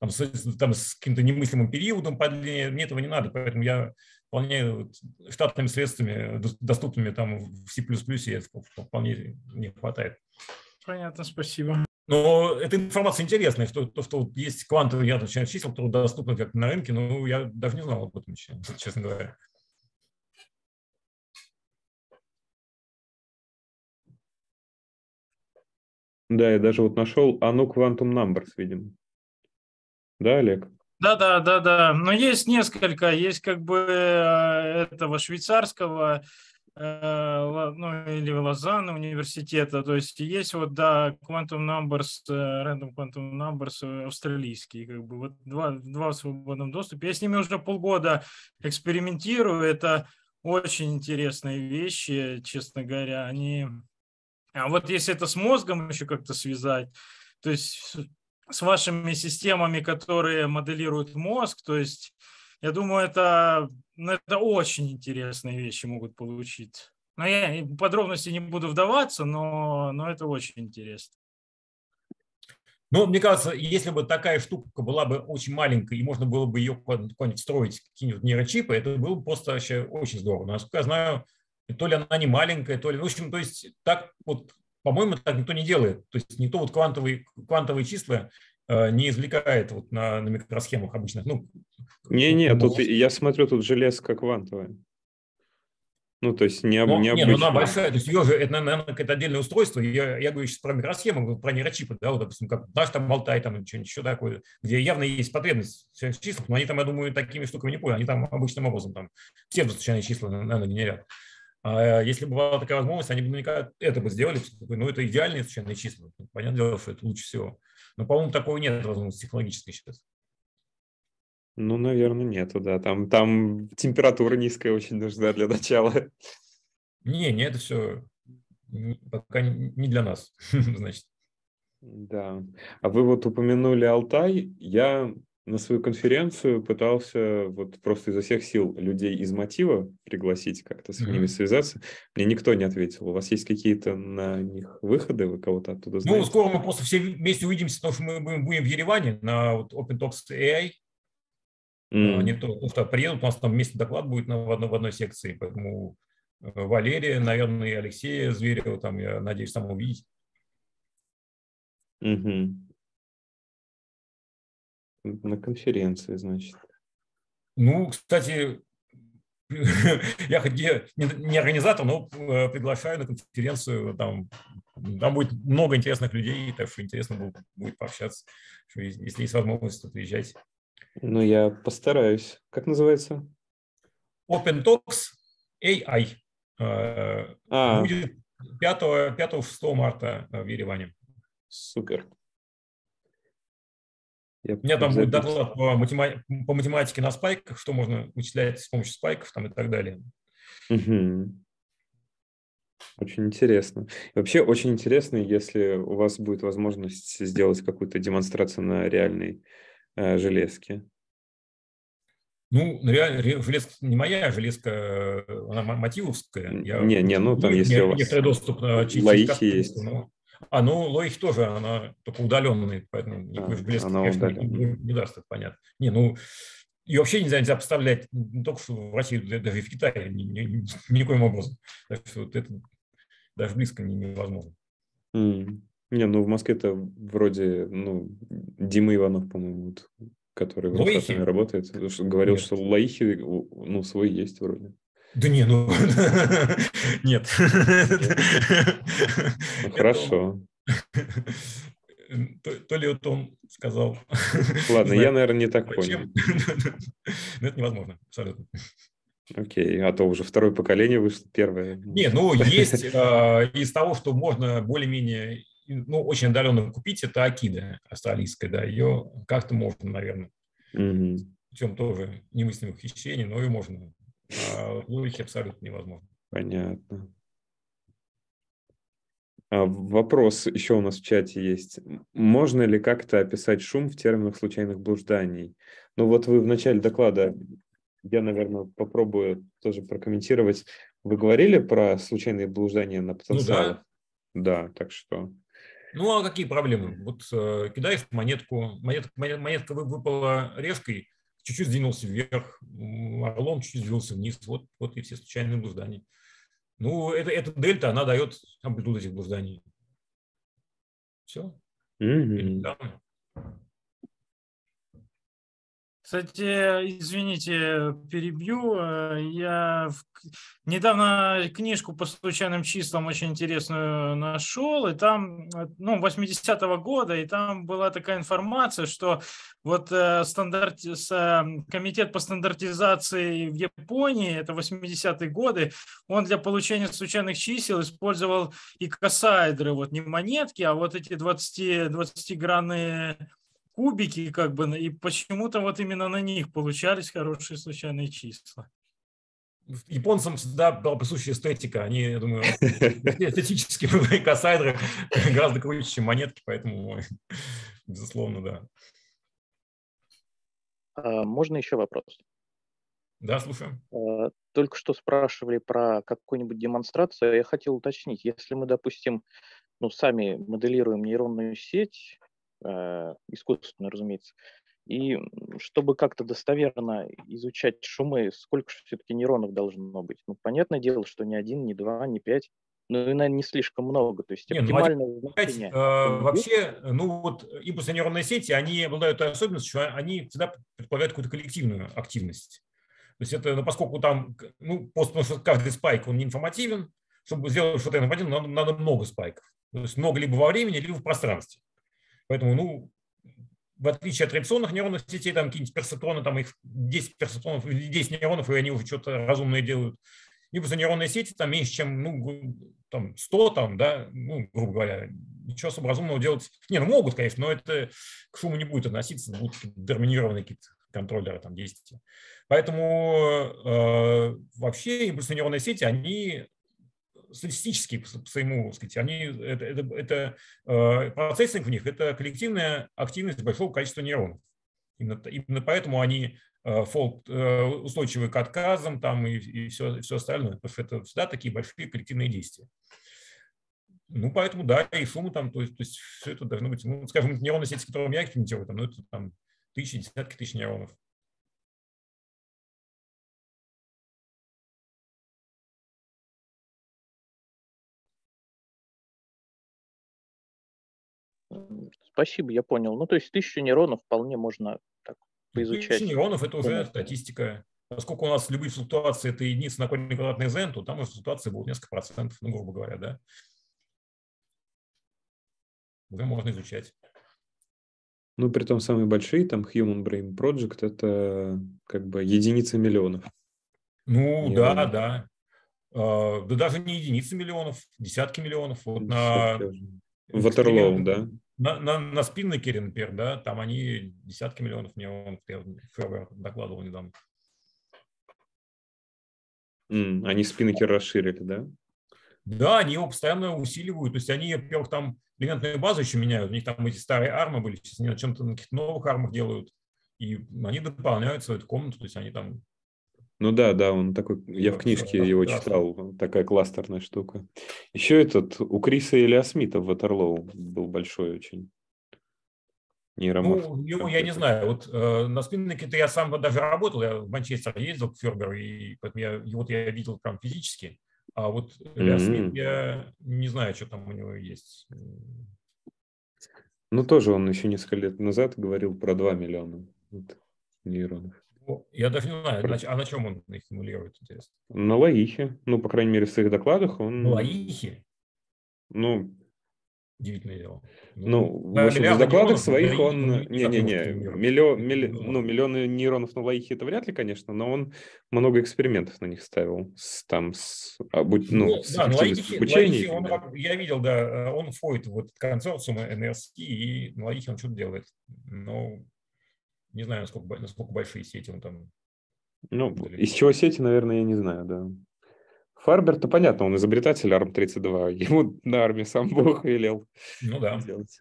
там, с, там, с каким-то немыслимым периодом по длине, мне этого не надо, поэтому я вполне штатными средствами, доступными там в C++, вполне не хватает. Понятно, спасибо. Но эта информация интересная, что, то, что есть квантовый ядер чисел, которые доступны как на рынке, но я даже не знал об этом, честно говоря. Да, я даже вот нашел Ану Quantum Numbers, видимо. Да, Олег? Да, да, да, да. Но есть несколько. Есть как бы э, этого швейцарского э, ну, или Лозанна университета. То есть есть вот, да, Quantum Numbers, э, Random Quantum Numbers австралийский, как бы вот два, два в свободном доступе. Я с ними уже полгода экспериментирую. Это очень интересные вещи, честно говоря. Они... А вот если это с мозгом еще как-то связать, то есть с вашими системами, которые моделируют мозг. То есть, я думаю, это, ну, это очень интересные вещи могут получить. Но я подробности не буду вдаваться, но, но это очень интересно. Но мне кажется, если бы такая штука была бы очень маленькой, и можно было бы ее куда-нибудь строить, какие-нибудь нейрочипы, это было бы просто вообще очень здорово. Насколько я знаю, то ли она не маленькая, то ли... В общем, то есть так вот, по-моему, так никто не делает. То есть никто вот квантовые, квантовые числа э, не извлекает вот на, на микросхемах обычных. Ну, Не-не, тут я смотрю, тут железка квантовая. Ну, то есть не, но, не не, ну она большая, то есть ее же, это, наверное, какое-то отдельное устройство. Я, я говорю сейчас про микросхему, про нейрочипы, да, вот, допустим, как наш там Алтай, там что-нибудь еще такое, где явно есть потребность в числах, но они там, я думаю, такими штуками не понял, они там обычным образом там псевдослучайные числа, наверное, генерят. А если бы была такая возможность, они бы наверняка это бы сделали, ну, это идеальные случайные числа. Понятное дело, что это лучше всего. Но, по-моему, такого нет возможности технологической сейчас. Ну, наверное, нету, да. Там, там температура низкая очень нужна для начала. Не, не, это все пока не для нас, значит. Да. А вы вот упомянули Алтай. Я на свою конференцию пытался вот просто изо всех сил людей из мотива пригласить, как-то с ними mm-hmm. связаться. Мне никто не ответил. У вас есть какие-то на них выходы? Вы кого-то оттуда ну, знаете? Ну, скоро мы просто все вместе увидимся, потому что мы будем в Ереване на вот Open Talks AI. Mm. Они то, приедут, у нас там вместе доклад будет на, в, одной, в одной секции, поэтому э, Валерия, наверное, и Алексея Зверева, там, я надеюсь, там увидеть. Угу. На конференции, значит. Ну, кстати, я хоть не организатор, но э, приглашаю на конференцию. Там, там будет много интересных людей, так что интересно будет, будет пообщаться. Если есть возможность, то приезжайте. Ну, я постараюсь. Как называется? Open Talks AI. Э, а. Будет 5-6 марта в Ереване. Супер. Я У меня там будет доклад по, математи- по математике на спайках, что можно вычислять с помощью спайков там, и так далее. Угу. Очень интересно. И вообще очень интересно, если у вас будет возможность сделать какую-то демонстрацию на реальной э, железке. Ну, железка не моя, железка, она мотивовская. Я, не, не, ну там если у вас доступ на лоихи есть. Но, а, ну, лоих тоже, она только удаленная, поэтому никакой а, железки, конечно, не, не даст, это понятно. Не, ну, и вообще нельзя, нельзя поставлять не только что в России, даже и в Китае, ни, ни, ни, никоим образом. Так что вот это даже близко невозможно. Mm. Не, ну в Москве-то вроде, ну, Дима Иванов, по-моему, вот, который в Росатоме работает, говорил, Нет. что Лаихи, ну, свой есть вроде. Да не, ну нет. Ну, хорошо. То, то ли вот он сказал. Ладно, я, наверное, не так понял. Но это невозможно, абсолютно. Окей, а то уже второе поколение вышло, первое. Не, ну есть э, из того, что можно более-менее, ну, очень отдаленно купить, это Акида австралийская, да, ее как-то можно, наверное. Угу. Причем тоже немыслимых хищений, но ее можно а логики абсолютно невозможно. Понятно. А вопрос еще у нас в чате есть. Можно ли как-то описать шум в терминах случайных блужданий? Ну вот вы в начале доклада, я, наверное, попробую тоже прокомментировать. Вы говорили про случайные блуждания на потенциалах? Ну да. Да, так что... Ну а какие проблемы? Вот э, кидаешь монетку, монетка, монетка выпала резкой, чуть-чуть сдвинулся вверх, орлом чуть-чуть сдвинулся вниз. Вот, вот и все случайные блуждания. Ну, это, эта дельта, она дает амплитуду этих блужданий. Все. Mm-hmm. Кстати, извините, перебью. Я недавно книжку по случайным числам очень интересную нашел, и там, ну, 80-го года, и там была такая информация, что вот э, стандарт, э, комитет по стандартизации в Японии, это 80-е годы, он для получения случайных чисел использовал и косаэдры, вот не монетки, а вот эти 20, 20-гранные кубики, как бы, и почему-то вот именно на них получались хорошие случайные числа. Японцам всегда была присуща эстетика. Они, я думаю, эстетически косайдеры гораздо круче, чем монетки, поэтому, безусловно, да. А можно еще вопрос? Да, слушаю. А, только что спрашивали про какую-нибудь демонстрацию. Я хотел уточнить, если мы, допустим, ну, сами моделируем нейронную сеть, искусственно, разумеется. И чтобы как-то достоверно изучать шумы, сколько же все-таки нейронов должно быть? Ну, понятное дело, что не один, не два, не пять, ну, и, наверное, не слишком много. То есть не, оптимальное ну, значение. Э, вообще, ну вот импульсные нейронные сети, они обладают той особенностью, что они всегда предполагают какую-то коллективную активность. То есть это, ну, поскольку там, ну, потому что каждый спайк, он не информативен, чтобы сделать что-то информативное, надо, надо много спайков. То есть много либо во времени, либо в пространстве. Поэтому, ну, в отличие от традиционных нейронных сетей, там какие-нибудь персептроны, там их 10 персептронов, 10 нейронов, и они уже что-то разумное делают. Либо нейронные сети там меньше, чем ну, там 100, там, да, ну, грубо говоря, ничего особо разумного делать. Не, ну могут, конечно, но это к шуму не будет относиться, будут терминированные какие-то контроллеры там действия. Поэтому э, вообще импульсные нейронные сети, они статистически по своему, сказать, они, это, это, это э, процессинг в них – это коллективная активность большого количества нейронов. Именно, именно поэтому они э, фолт, э, устойчивы к отказам там, и, и все, все остальное, потому что это всегда такие большие коллективные действия. Ну, поэтому, да, и шумы там, то есть, то есть все это должно быть, ну, скажем, нейронные сети, с которыми я экспериментирую, там, ну, это там тысячи, десятки тысяч нейронов. Спасибо, я понял. Ну, то есть тысячу нейронов вполне можно так ну, поизучать. Тысяча нейронов – это уже статистика. Поскольку у нас любые флуктуации – это единица на корень квадратный z, то там уже флуктуации будут несколько процентов, ну, грубо говоря, да. Уже можно изучать. Ну, при том самые большие, там Human Brain Project – это как бы единицы миллионов. Ну, Нейронов. да, да. А, да даже не единицы миллионов, десятки миллионов. Вот на Ватерлоу, да? На, на, на спиннекере, например, да, там они десятки миллионов миллионов Фервер докладывал недавно. Mm, они спиннекер расширили, да? Да, они его постоянно усиливают. То есть они, во-первых, там элементную базу еще меняют. У них там эти старые армы были, сейчас они на чем-то на каких-то новых армах делают. И они дополняют свою комнату, то есть они там ну да, да, он такой, я в книжке его читал, такая кластерная штука. Еще этот, у Криса Илья Смита в Ватерлоу был большой очень. Нейроморф. Ну, его я не знаю. Вот э, на спиннике-то я сам даже работал, я в Манчестер ездил к Ферберу, и поэтому я, вот я видел прям физически. А вот Илья mm-hmm. Смит, я не знаю, что там у него есть. Ну, тоже он еще несколько лет назад говорил про 2 миллиона нейронов. Я даже не знаю, а на чем он их симулирует, интересно? На Лаихе. Ну, по крайней мере, в своих докладах он... На Лаихе? Ну, Удивительное дело. Ну, ну в, общем, в докладах своих он... Не-не-не, миллион, милли... ну, миллионы нейронов на Лаихе это вряд ли, конечно, но он много экспериментов на них ставил. С, там, с, обуч... ну, ну, с да, Лаихе, Лаихе он, я видел, да, он входит в этот консорциум НРС, и на Лаихе он что-то делает. Но не знаю, насколько, насколько большие сети он там. Ну, далеко. из чего сети, наверное, я не знаю, да. Фарбер-то понятно, он изобретатель ARM-32. Ему на армии сам Бог велел ну, да. делать.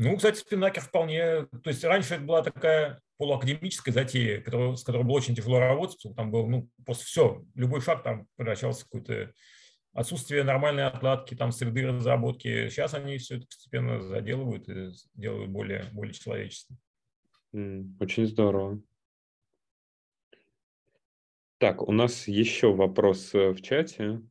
Ну, кстати, Спинакер вполне... То есть раньше это была такая полуакадемическая затея, которая, с которой было очень тяжело работать, потому что там был, ну, просто все, любой шаг там превращался в какой-то отсутствие нормальной отладки там среды разработки. Сейчас они все это постепенно заделывают и делают более, более человеческим. Очень здорово. Так, у нас еще вопрос э, в чате.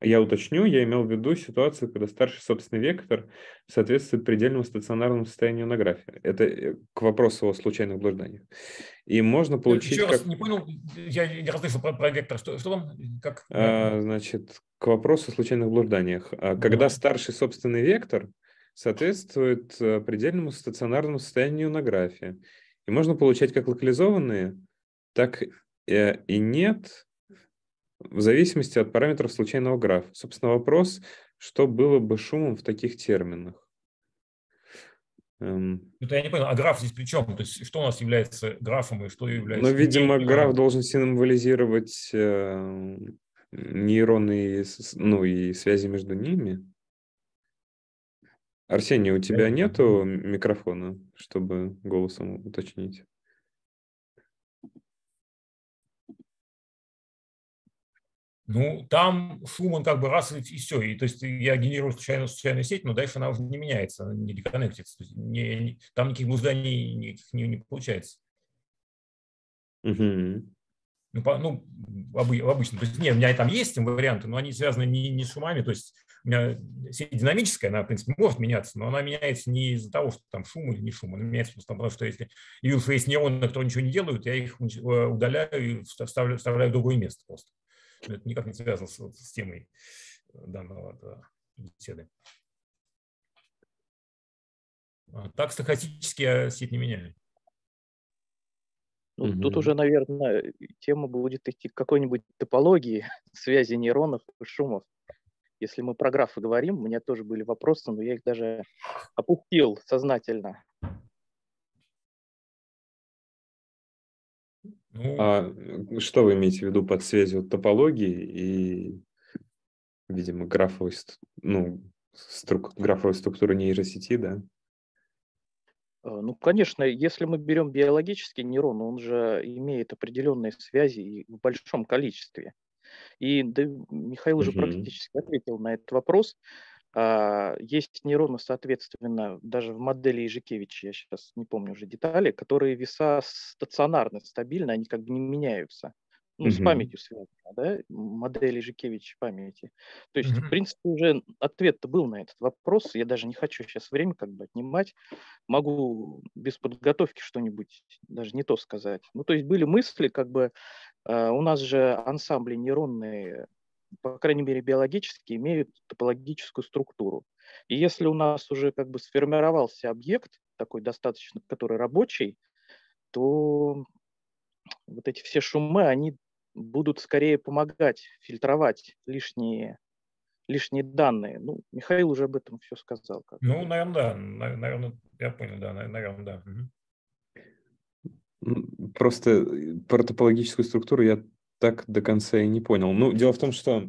Э, я уточню, я имел в виду ситуацию, когда старший собственный вектор соответствует предельному стационарному состоянию на графе. Это э, к вопросу о случайных блужданиях. И можно получить... Еще раз, как... не понял, я не расслышал про, про вектор. Что, что там? Как? А, значит, к вопросу о случайных блужданиях. А, когда старший собственный вектор соответствует э, предельному стационарному состоянию на графе. И можно получать как локализованные, так и нет в зависимости от параметров случайного графа. Собственно, вопрос, что было бы шумом в таких терминах? Эм. Это я не понял, а граф здесь при чем? То есть что у нас является графом и что является... Ну, видимо, граф должен символизировать э, нейроны ну, и связи между ними. Арсений, у тебя нету микрофона, чтобы голосом уточнить? Ну, там шум, он как бы раз и, и все. И, то есть я генерирую случайную, случайную сеть, но дальше она уже не меняется, она не есть не, не, там никаких блужданий никаких не, не получается. Угу. Ну, по, ну обычно. То есть, нет, у меня там есть варианты, но они связаны не, не с шумами. То есть у меня сеть динамическая, она, в принципе, может меняться, но она меняется не из-за того, что там шум или не шум. Она меняется просто потому, что если явился есть нейроны, которые ничего не делают, я их э, удаляю и вставляю, вставляю в другое место просто. Это никак не связано с, с темой данного да, беседы. А так стохастически я сеть не меняю. Ну, угу. Тут уже, наверное, тема будет идти к какой-нибудь топологии связи нейронов и шумов. Если мы про графы говорим, у меня тоже были вопросы, но я их даже опустил сознательно. Ну, а что вы имеете в виду под связью топологии и, видимо, графовой, ну, струк, графовой структуры нейросети, да? А, ну, конечно, если мы берем биологический нейрон, он же имеет определенные связи в большом количестве. И да, Михаил уже угу. практически ответил на этот вопрос. А, есть нейроны, соответственно, даже в модели Ижикевича, я сейчас не помню уже детали, которые веса стационарны, стабильны, они как бы не меняются. Ну, угу. с памятью связано, да, модель Ижикевича памяти. То есть, угу. в принципе, уже ответ-то был на этот вопрос. Я даже не хочу сейчас время как бы отнимать. Могу без подготовки что-нибудь даже не то сказать. Ну, то есть были мысли, как бы, э, у нас же ансамбли нейронные по крайней мере, биологически имеют топологическую структуру. И если у нас уже как бы сформировался объект, такой достаточно, который рабочий, то вот эти все шумы, они будут скорее помогать фильтровать лишние, лишние данные. Ну, Михаил уже об этом все сказал. Как ну, наверное, да. Наверное, я понял, да, наверное, да. Просто э, про топологическую структуру я так до конца и не понял. Ну, дело в том, что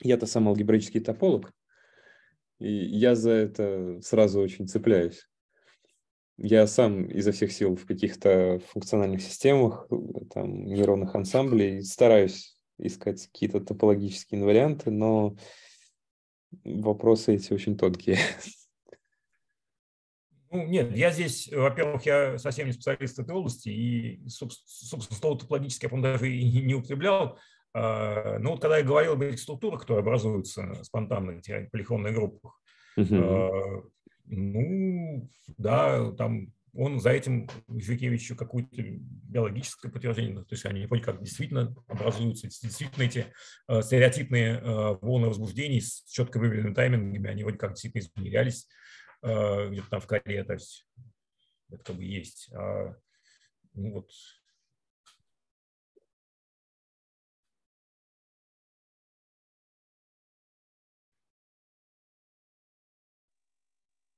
я-то сам алгебраический тополог, и я за это сразу очень цепляюсь. Я сам изо всех сил в каких-то функциональных системах, там, нейронных ансамблей стараюсь искать какие-то топологические инварианты, но вопросы эти очень тонкие. Ну, нет, я здесь, во-первых, я совсем не специалист этой области, и, собственно, слово топологически я, по даже и не употреблял. А, но вот когда я говорил об этих структурах, которые образуются спонтанно в этих полихромных группах, uh ну, да, там он за этим Жукевичу какое-то биологическое подтверждение, то есть они поняли, как действительно образуются, действительно эти э, стереотипные э, волны возбуждений с четко выявленными таймингами, они вроде как действительно измерялись э, где-то там в коре, то есть это как бы есть. А, ну вот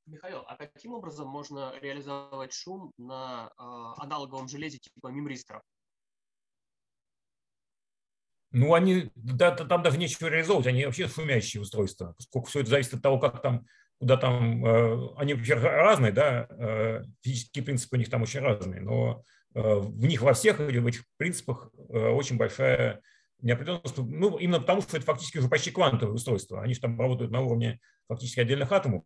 Михаил, а каким образом можно реализовать шум на э, аналоговом железе типа мемристров? Ну, они, да, там даже нечего реализовывать, они вообще шумящие устройства, поскольку все это зависит от того, как там, куда там, э, они разные, да, э, физические принципы у них там очень разные, но э, в них во всех в этих принципах очень большая неопределенность, ну, именно потому, что это фактически уже почти квантовые устройства, они же там работают на уровне фактически отдельных атомов,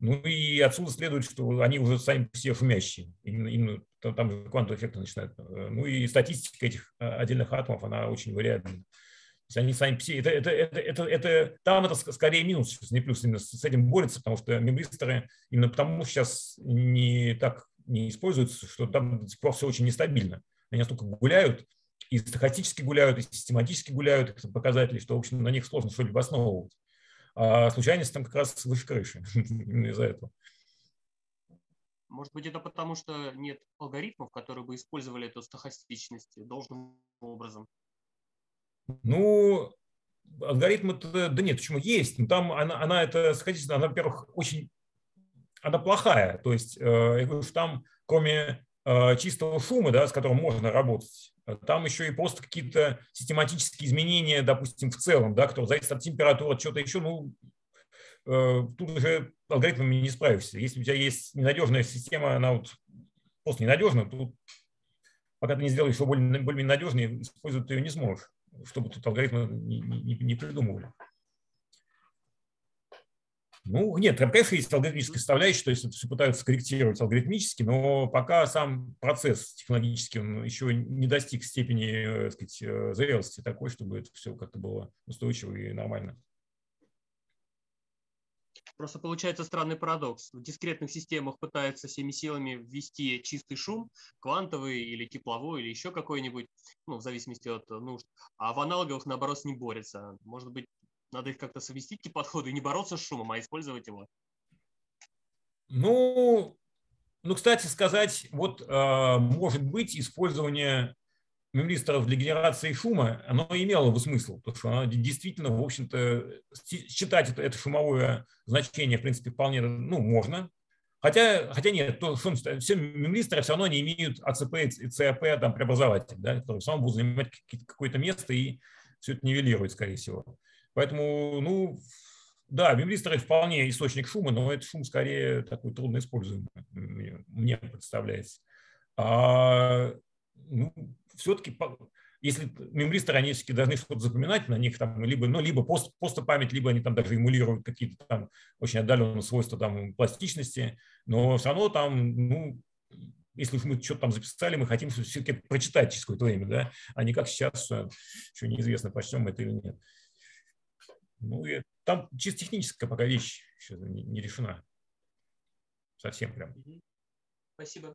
ну и отсюда следует, что они уже сами все шумящие. Именно, именно там же квантовые эффекты начинают. Ну и статистика этих отдельных атомов, она очень вариабельна. Есть они сами все, это, это, это, это, это, там это скорее минус, не плюс, именно с этим борются, потому что мембристоры именно потому сейчас не так не используются, что там пор все очень нестабильно. Они настолько гуляют, и стохастически гуляют, и систематически гуляют, это показатели, что, в общем, на них сложно что-либо основывать. А случайность там как раз выше крыши, из-за этого. Может быть, это потому, что нет алгоритмов, которые бы использовали эту стохастичность должным образом? Ну, алгоритмы, -то, да нет, почему есть? Но там она, она это стохастичность, она, во-первых, очень, она плохая. То есть, э, я говорю, что там, кроме э, чистого шума, да, с которым можно работать, там еще и просто какие-то систематические изменения, допустим, в целом, да, которые зависят от температуры, от чего-то еще, ну, э, тут уже алгоритмами не справишься. Если у тебя есть ненадежная система, она вот просто ненадежна, тут пока ты не сделаешь ее более, более надежнее, использовать ты ее не сможешь. Чтобы тут алгоритмы не, не, не придумывали. Ну, нет, там, конечно, есть алгоритмическая составляющая, то есть это все пытаются корректировать алгоритмически, но пока сам процесс технологический он еще не достиг степени э, так сказать, э, зрелости такой, чтобы это все как-то было устойчиво и нормально. Просто получается странный парадокс. В дискретных системах пытаются всеми силами ввести чистый шум, квантовый или тепловой, или еще какой-нибудь, ну, в зависимости от нужд. А в аналоговых, наоборот, не борется. Может быть, надо их как-то совместить, эти подходы, и не бороться с шумом, а использовать его. Ну, ну, кстати сказать, вот э, может быть использование мемристоров для генерации шума, оно имело бы смысл, потому что оно действительно, в общем-то, считать это, это шумовое значение, в принципе, вполне, ну, можно. Хотя, хотя нет, то, что, все мемристоры все равно не имеют АЦП и ЦАП там преобразователь, да, которые все равно будут занимать какое-то место и все это нивелирует, скорее всего. Поэтому, ну, да, мемристоры вполне источник шума, но это шум скорее такой трудно используемый, мне представляется. А, ну, все-таки, если мемристоры, они все-таки должны что-то запоминать на них, там, либо, ну, либо пост, просто память, либо они там даже эмулируют какие-то там очень отдаленные свойства там, пластичности, но все равно там, ну, если уж мы что-то там записали, мы хотим все-таки прочитать через какое-то время, да, а не как сейчас, еще неизвестно, почтем это или нет. Ну, и там чисто техническая пока вещь еще не решена. Совсем прям. Спасибо.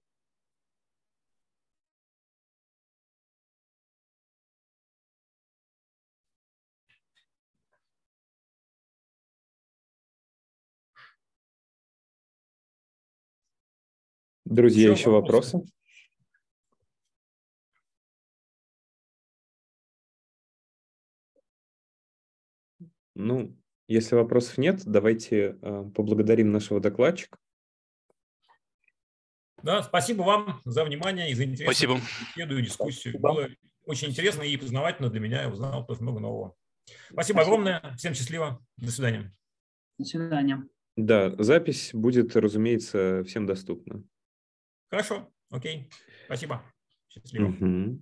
Друзья, еще, еще вопросы? вопросы? Ну, если вопросов нет, давайте э, поблагодарим нашего докладчика. Да, спасибо вам за внимание и за интересную беседу и дискуссию. Спасибо. Было очень интересно и познавательно для меня. Я узнал тоже много нового. Спасибо, спасибо огромное. Всем счастливо. До свидания. До свидания. Да, запись будет, разумеется, всем доступна. Хорошо, окей. Спасибо. Счастливо. Угу.